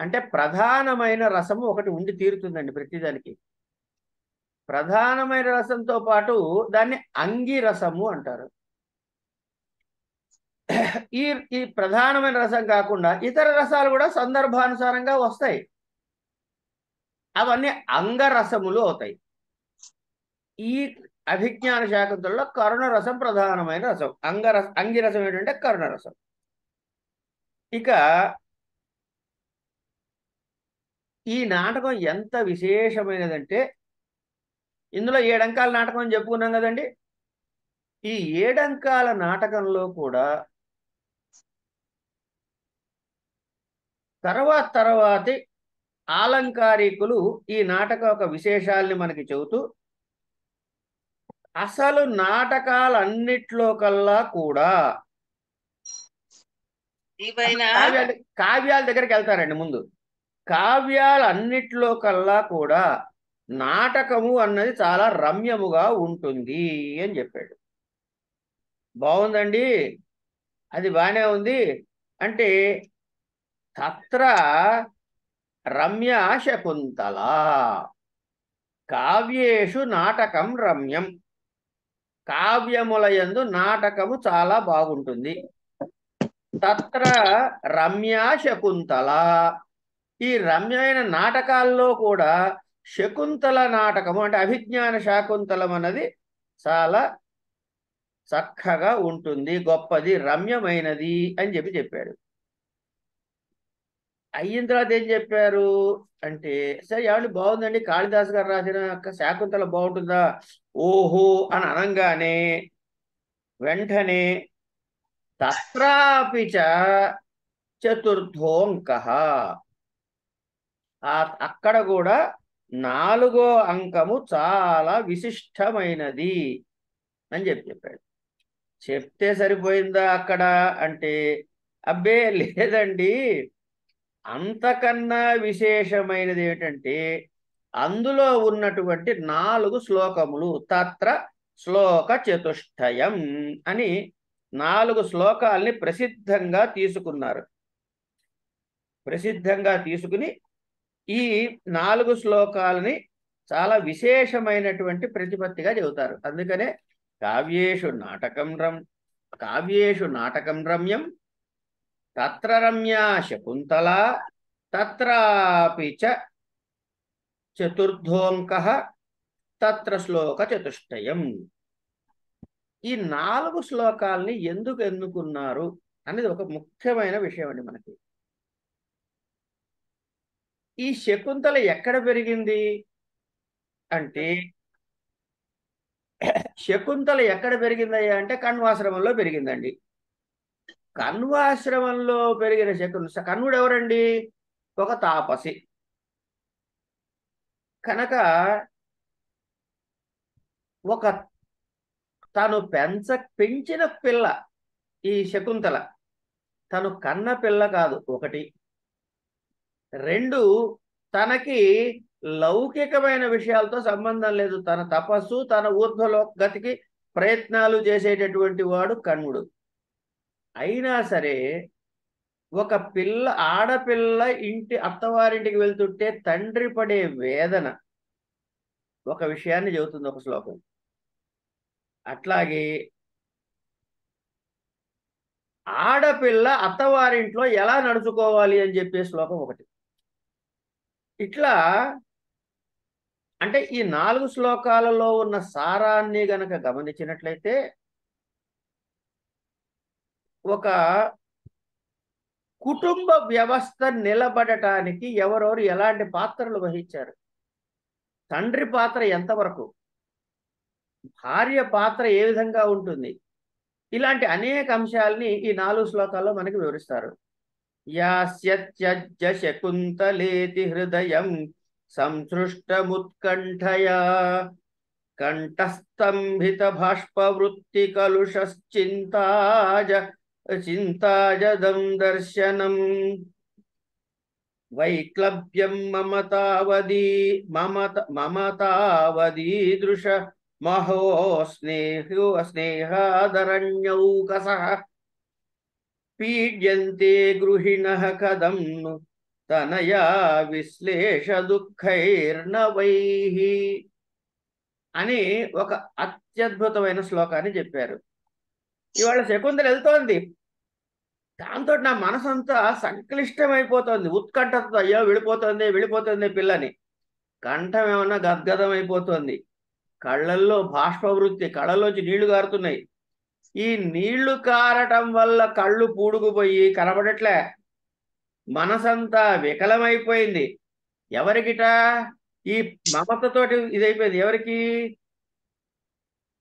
అంటే ప్రధానమైన రసము ఒకటి ఉండి తీరుతుందండి ప్రతిదానికి. ప్రధానమైన రసంతో పాటు దాన్ని అంగి రసము అంటారు. ఈ ఈ ప్రధానమైన రసం కాకుండా ఇతర రసాలు కూడా సందర్భానుసారంగా వస్తాయి. అవన్నీ అంగరసములు అవుతాయి. ఈ అభిజ్ఞాన శాకుంతలలో కరుణ రసం ప్రధానమైన రసం. అంగరస అంగిరసం ఏంటంటే కరుణ రసం. ఇక ఈ నాటకం ఎంత విశేషమైనదంటే ఇందులో ఏడంకాల నాటకం అని చెప్పుకున్నాం కదండి. ఈ ఏడంకాల నాటకంలో కూడా తర్వాత తర్వాతి ఆలంకారికులు ఈ నాటక ఒక విశేషాల్ని మనకి చెబుతూ అసలు నాటకాలన్నిట్లో కల్లా కూడా కావ్యాల దగ్గరికి వెళ్తారండి ముందు. కావ్యాలన్నిట్లో కల్లా కూడా నాటకము అన్నది చాలా రమ్యముగా ఉంటుంది అని చెప్పాడు. బాగుందండి? అది బాగానే ఉంది. అంటే తత్ర రమ్య శకుంతల కావ్యేషు నాటకం రమ్యం. కావ్యములయందు నాటకము చాలా బాగుంటుంది. తత్ర రమ్య శకుంతల ఈ రమ్యమైన నాటకాల్లో కూడా శకుంతల నాటకము అంటే అభిజ్ఞాన శాకుంతలం అన్నది చాలా చక్కగా ఉంటుంది గొప్పది రమ్యమైనది అని చెప్పి చెప్పాడు. అయిన తర్వాత ఏం చెప్పారు అంటే సరే ఏమండి బాగుందండి కాళిదాస్ గారు రాసిన శాకుంతల బాగుంటుందా? ఓహో! అని అనగానే వెంటనే తత్రాపిచ చ చతుర్థోంక అక్కడ కూడా నాలుగో అంకము చాలా విశిష్టమైనది అని చెప్పి చెప్పాడు. చెప్తే సరిపోయిందా అక్కడ? అంటే అబ్బే లేదండి. అంతకన్నా విశేషమైనది ఏమిటంటే అందులో ఉన్నటువంటి నాలుగు శ్లోకములు తత్ర శ్లోక చతుష్టయం అని నాలుగు శ్లోకాల్ని ప్రసిద్ధంగా తీసుకున్నారు. ప్రసిద్ధంగా తీసుకుని ఈ నాలుగు శ్లోకాలని చాలా విశేషమైనటువంటి ప్రతిపత్తిగా చెబుతారు. అందుకనే కావ్యేషు నాటకం రమ్ కావ్యేషు నాటకం రమ్యం తత్ర రమ్యా శకుంతల తత్రాపి చ చతుర్థోంక తత్ర శ్లోక చతుష్టయం. ఈ నాలుగు శ్లోకాల్ని ఎందుకు ఎన్నుకున్నారు అనేది ఒక ముఖ్యమైన విషయం అండి మనకి. ఈ శకుంతల ఎక్కడ పెరిగింది? అంటే శకుంతల ఎక్కడ పెరిగిందయ్యా అంటే కణ్వాశ్రమంలో పెరిగిందండి. కణ్వాశ్రమంలో పెరిగిన శకుంత కణ్వుడు ఎవరండి? ఒక తాపసి. కనుక ఒక తను పెంచ పెంచిన పిల్ల ఈ శకుంతల. తను కన్న పిల్ల కాదు ఒకటి. రెండు తనకి లౌకికమైన విషయాలతో సంబంధం లేదు. తన తపస్సు తన ఊర్ధ్వలో గతికి ప్రయత్నాలు చేసేటటువంటి వాడు కణుడు అయినా సరే ఒక పిల్ల ఆడపిల్ల ఇంటి అత్తవారింటికి వెళ్తుంటే తండ్రి పడే వేదన ఒక విషయాన్ని చెబుతుంది ఒక శ్లోకం. అట్లాగే ఆడపిల్ల అత్తవారింట్లో ఎలా నడుచుకోవాలి అని చెప్పే శ్లోకం ఒకటి. ఇట్లా అంటే ఈ నాలుగు శ్లోకాలలో ఉన్న సారాన్ని గనక గమనించినట్లయితే ఒక కుటుంబ వ్యవస్థ నిలబడటానికి ఎవరెవరు ఎలాంటి పాత్రలు వహించారు? తండ్రి పాత్ర ఎంతవరకు? భార్య పాత్ర ఏ విధంగా ఉంటుంది? ఇలాంటి అనేక అంశాలని ఈ నాలుగు శ్లోకాల్లో మనకి వివరిస్తారు. यास्यत्यज्जशकुन्तलेति हृदयं संसृष्टमुत्कण्ठया कण्ठस्तम्भितबाष्पवृत्तिकलुषश्चिन्ताज चिन्ताजदं दर्शनम् वैक्लव्यं ममतावदी ममत ममतावदीदृश महो स्नेहो स्नेहादरण्यौकसः పీడ్యంతే గృహిణ కథం ను తనయా విశ్లేష దుఃఖైర్నవైః అని ఒక అత్యద్భుతమైన శ్లోకాన్ని చెప్పారు. ఇవాళ శకుంతలు వెళ్తోంది. దాంతో నా మనసంతా సంక్లిష్టమైపోతుంది. ఉత్కంఠతో అయ్యో వెళ్ళిపోతుంది వెళ్ళిపోతుంది పిల్లని. కంఠం ఏమన్నా గద్గదం అయిపోతుంది కళ్ళల్లో బాష్పవృత్తి కళ్ళలోంచి నీళ్ళు కారుతున్నాయి ఈ నీళ్ళు కారటం వల్ల కళ్ళు పూడుకుపోయి కనబడట్లే. మనసంతా వికలమైపోయింది. ఎవరికిట? ఈ మమతతోటి ఇదైపోయింది. ఎవరికి?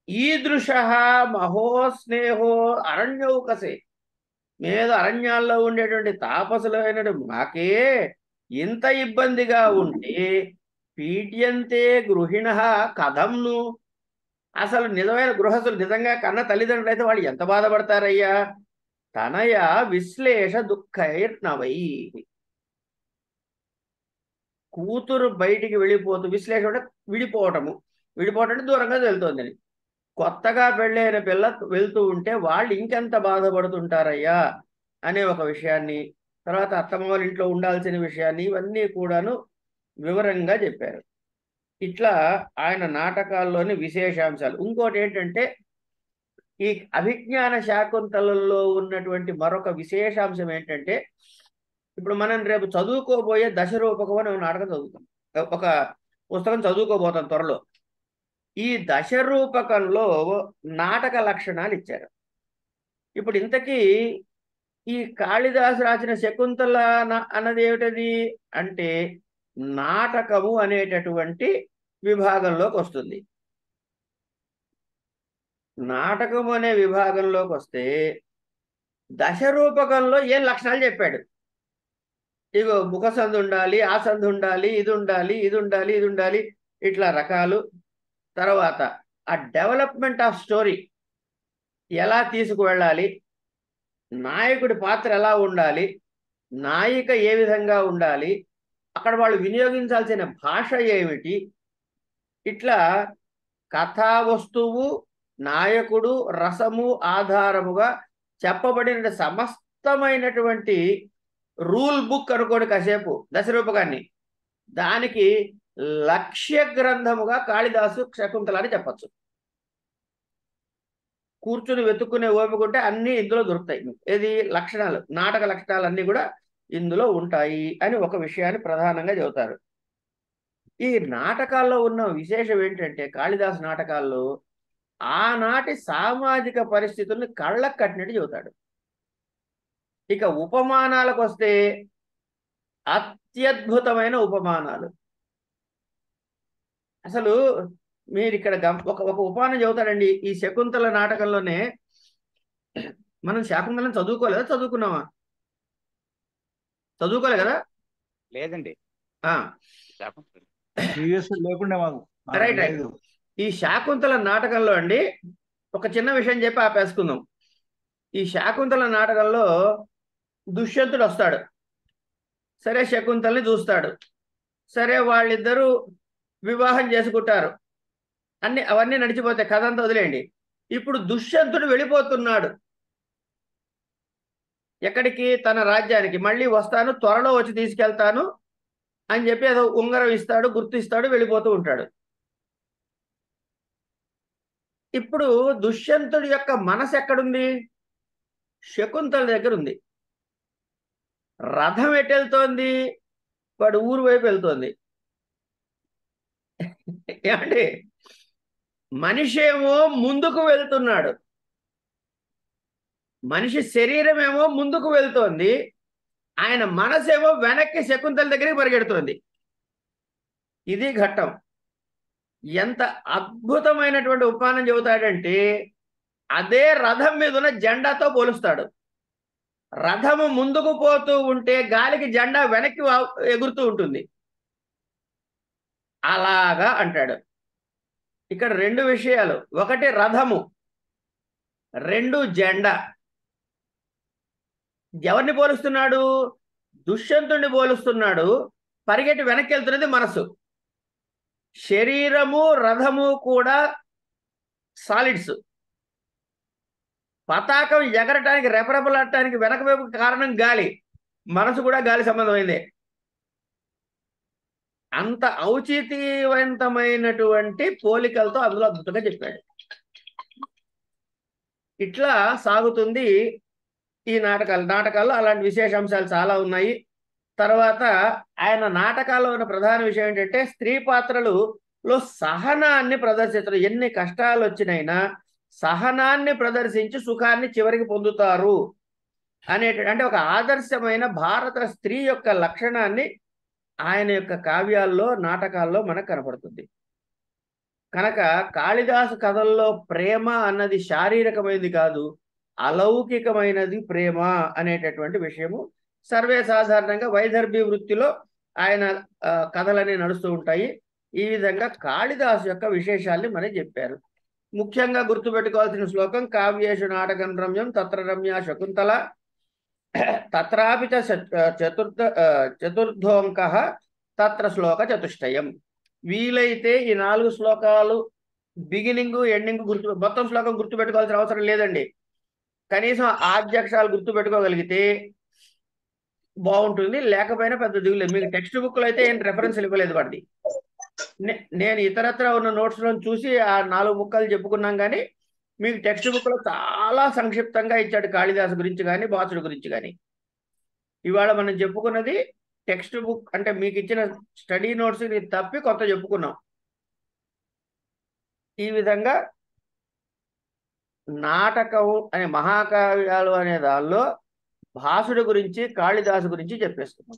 ఈదృశ మహోస్నేహో అరణ్యౌకసే. మీద అరణ్యాల్లో ఉండేటువంటి తాపసులైన మాకే ఇంత ఇబ్బందిగా ఉంటే పీడ్యంతే గృహిణ కథంను అసలు నిజమైన గృహస్థులు నిజంగా కన్న తల్లిదండ్రులు అయితే వాళ్ళు ఎంత బాధపడతారయ్యా? తనయ విశ్లేష దుఃఖైర్నవై కూతురు బయటికి వెళ్ళిపోతూ విశ్లేషణ అంటే విడిపోవటము. విడిపోవటం అంటే దూరంగా వెళ్తుందని కొత్తగా పెళ్ళైన పిల్ల వెళ్తూ ఉంటే వాళ్ళు ఇంకెంత బాధపడుతుంటారయ్యా? అనే ఒక విషయాన్ని తర్వాత అత్తమ్మ వాళ్ళ ఇంట్లో ఉండాల్సిన విషయాన్ని ఇవన్నీ కూడాను వివరంగా చెప్పారు. ఇట్లా ఆయన నాటకాల్లోని విశేషాంశాలు. ఇంకోటి ఏంటంటే ఈ అభిజ్ఞాన శాకుంతలలో ఉన్నటువంటి మరొక విశేషాంశం ఏంటంటే ఇప్పుడు మనం రేపు చదువుకోబోయే దశరూపకం అని నాటకం చదువుతాం. ఒక పుస్తకం చదువుకోబోతాం త్వరలో. ఈ దశ రూపకంలో నాటక లక్షణాలు ఇచ్చారు. ఇప్పుడు ఇంతకీ ఈ కాళిదాసు రాసిన శకుంతల అన్నది ఏమిటది? అంటే నాటకము అనేటటువంటి విభాగంలోకి వస్తుంది. నాటకము అనే విభాగంలోకి వస్తే దశరూపకంలో ఏం లక్షణాలు చెప్పాడు? ఇగో ముఖ సందు ఉండాలి ఆ సందు ఉండాలి ఇది ఉండాలి ఇది ఉండాలి ఇది ఉండాలి ఇట్లా రకాలు. తర్వాత ఆ డెవలప్మెంట్ ఆఫ్ స్టోరీ ఎలా తీసుకువెళ్ళాలి? నాయకుడి పాత్ర ఎలా ఉండాలి? నాయిక ఏ విధంగా ఉండాలి? అక్కడ వాళ్ళు వినియోగించాల్సిన భాష ఏమిటి? ఇట్లా కథా వస్తువు నాయకుడు రసము ఆధారముగా చెప్పబడిన సమస్తమైనటువంటి రూల్ బుక్ అనుకోండి కాసేపు దశరూపకాన్ని దానికి లక్ష్య గ్రంథముగా కాళిదాసు శకుంతల అని చెప్పచ్చు. కూర్చుని వెతుక్కునే ఓపికంటే అన్ని ఇందులో దొరుకుతాయి. ఏది? లక్షణాలు నాటక లక్షణాలు అన్నీ కూడా ఇందులో ఉంటాయి అని ఒక విషయాన్ని ప్రధానంగా చెబుతారు. ఈ నాటకాల్లో ఉన్న విశేషం ఏంటంటే కాళిదాస్ నాటకాల్లో ఆనాటి సామాజిక పరిస్థితుల్ని కళ్ళకు కట్టినట్టు చెబుతాడు. ఇక ఉపమానాలకు వస్తే అత్యద్భుతమైన ఉపమానాలు. అసలు మీరు ఇక్కడ ఒక ఒక ఉపమానం చెబుతాడండి. ఈ శకుంతల నాటకంలోనే మనం శాకుంతలను చదువుకోలేదా? చదువుకున్నామా చదువుకోలే కదా? లేదండి. లేకుండే మాకు. రైట్. ఈ శాకుంతల నాటకంలో అండి ఒక చిన్న విషయం చెప్పి ఆపేసుకుందాం. ఈ శాకుంతల నాటకంలో దుష్యంతుడు వస్తాడు. సరే శకుంతల్ని చూస్తాడు. సరే వాళ్ళిద్దరూ వివాహం చేసుకుంటారు. అన్ని అవన్నీ నడిచిపోతాయి. కథ అంతా వదిలేయండి. ఇప్పుడు దుష్యంతుడు వెళ్ళిపోతున్నాడు. ఎక్కడికి? తన రాజ్యానికి. మళ్ళీ వస్తాను త్వరలో వచ్చి తీసుకెళ్తాను అని చెప్పి ఏదో ఉంగరం ఇస్తాడు గుర్తిస్తాడు వెళ్ళిపోతూ ఉంటాడు. ఇప్పుడు దుష్యంతుడి యొక్క మనసు ఎక్కడుంది? శకుంతల దగ్గర ఉంది. రథం ఎటు వెళ్తోంది? వాడు ఊరు వైపు వెళ్తోంది. ఏమండి? మనిషేమో ముందుకు వెళ్తున్నాడు. మనిషి శరీరం ఏమో ముందుకు వెళ్తోంది ఆయన మనసేమో వెనక్కి శకుంతల దగ్గరికి పరిగెడుతోంది. ఇది ఘట్టం. ఎంత అద్భుతమైనటువంటి ఉపానం చెబుతాడంటే అదే రథం మీద ఉన్న జెండాతో పోలుస్తాడు. రథము ముందుకు పోతూ ఉంటే గాలికి జెండా వెనక్కి ఎగురుతూ ఉంటుంది. అలాగా అంటాడు. ఇక్కడ రెండు విషయాలు. ఒకటి రథము రెండు జెండా. ఎవరిని పోలుస్తున్నాడు? దుష్యంతుడిని పోలుస్తున్నాడు. పరిగెట్టి వెనక్కి వెళ్తున్నది మనసు. శరీరము రథము కూడా సాలిడ్స్. పతాకం ఎగరటానికి రెపరెపలాడటానికి వెనక వైపు కారణం గాలి. మనసు కూడా గాలి సంబంధమైందే. అంత ఔచితీవంతమైనటువంటి పోలికలతో అందులో అద్భుతంగా చెప్పాడు. ఇట్లా సాగుతుంది ఈ నాటకాలు నాటకాల్లో అలాంటి విశేష అంశాలు చాలా ఉన్నాయి. తర్వాత ఆయన నాటకాల్లో ఉన్న ప్రధాన విషయం ఏంటంటే స్త్రీ పాత్రలు లో సహనాన్ని ప్రదర్శించడం ఎన్ని కష్టాలు వచ్చినైనా సహనాన్ని ప్రదర్శించి సుఖాన్ని చివరికి పొందుతారు అనే అంటే ఒక ఆదర్శమైన భారత స్త్రీ యొక్క లక్షణాన్ని ఆయన యొక్క కావ్యాల్లో నాటకాల్లో మనకు కనపడుతుంది. కనుక కాళిదాసు కథల్లో ప్రేమ అన్నది శారీరకమైనది కాదు. అలౌకికమైనది ప్రేమ అనేటటువంటి విషయము. సర్వే సాధారణంగా వైదర్భి వృత్తిలో ఆయన ఆ, కథలన్నీ నడుస్తూ ఉంటాయి. ఈ విధంగా కాళిదాసు యొక్క విశేషాల్ని మనకి చెప్పారు. ముఖ్యంగా గుర్తుపెట్టుకోవాల్సిన శ్లోకం కావ్యేషు నాటకం రమ్యం తత్ర రమ్య శకుంతల తత్రాపిత చతుర్థ చతుర్థోంక తత్ర శ్లోక చతుష్టయం. వీలైతే ఈ నాలుగు శ్లోకాలు బిగినింగ్ ఎండింగ్ గుర్తు మొత్తం శ్లోకం గుర్తుపెట్టుకోవాల్సిన అవసరం లేదండి. కనీసం ఆద్యక్షరాలు గుర్తుపెట్టుకోగలిగితే బాగుంటుంది లేకపోయినా పెద్ద దిగులేదు. మీకు టెక్స్ట్ బుక్లో అయితే ఏం రెఫరెన్స్ ఇవ్వలేదు వాడిది. నే- నేను ఇతరత్ర ఉన్న నోట్స్లో చూసి ఆ నాలుగు ముక్కలు చెప్పుకున్నాం కానీ మీకు టెక్స్ట్ బుక్లో చాలా సంక్షిప్తంగా ఇచ్చాడు కాళిదాసు గురించి కానీ బాసుడు గురించి కానీ. ఇవాళ మనం చెప్పుకున్నది టెక్స్ట్ బుక్ అంటే మీకు ఇచ్చిన స్టడీ నోట్స్ తప్పి కొత్త చెప్పుకున్నాం. ఈ విధంగా నాటకం అనే మహాకావ్యాలు అనే దానిలో భాసుడి గురించి కాళిదాసు గురించి చెప్పేస్తున్నాం.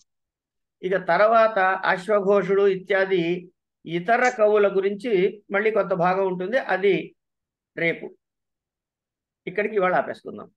ఇక తర్వాత అశ్వఘోషుడు ఇత్యాది ఇతర కవుల గురించి మళ్ళీ కొంత భాగం ఉంటుంది. అది రేపు. ఇక్కడికి ఇవాళ ఆపేసుకుందాం.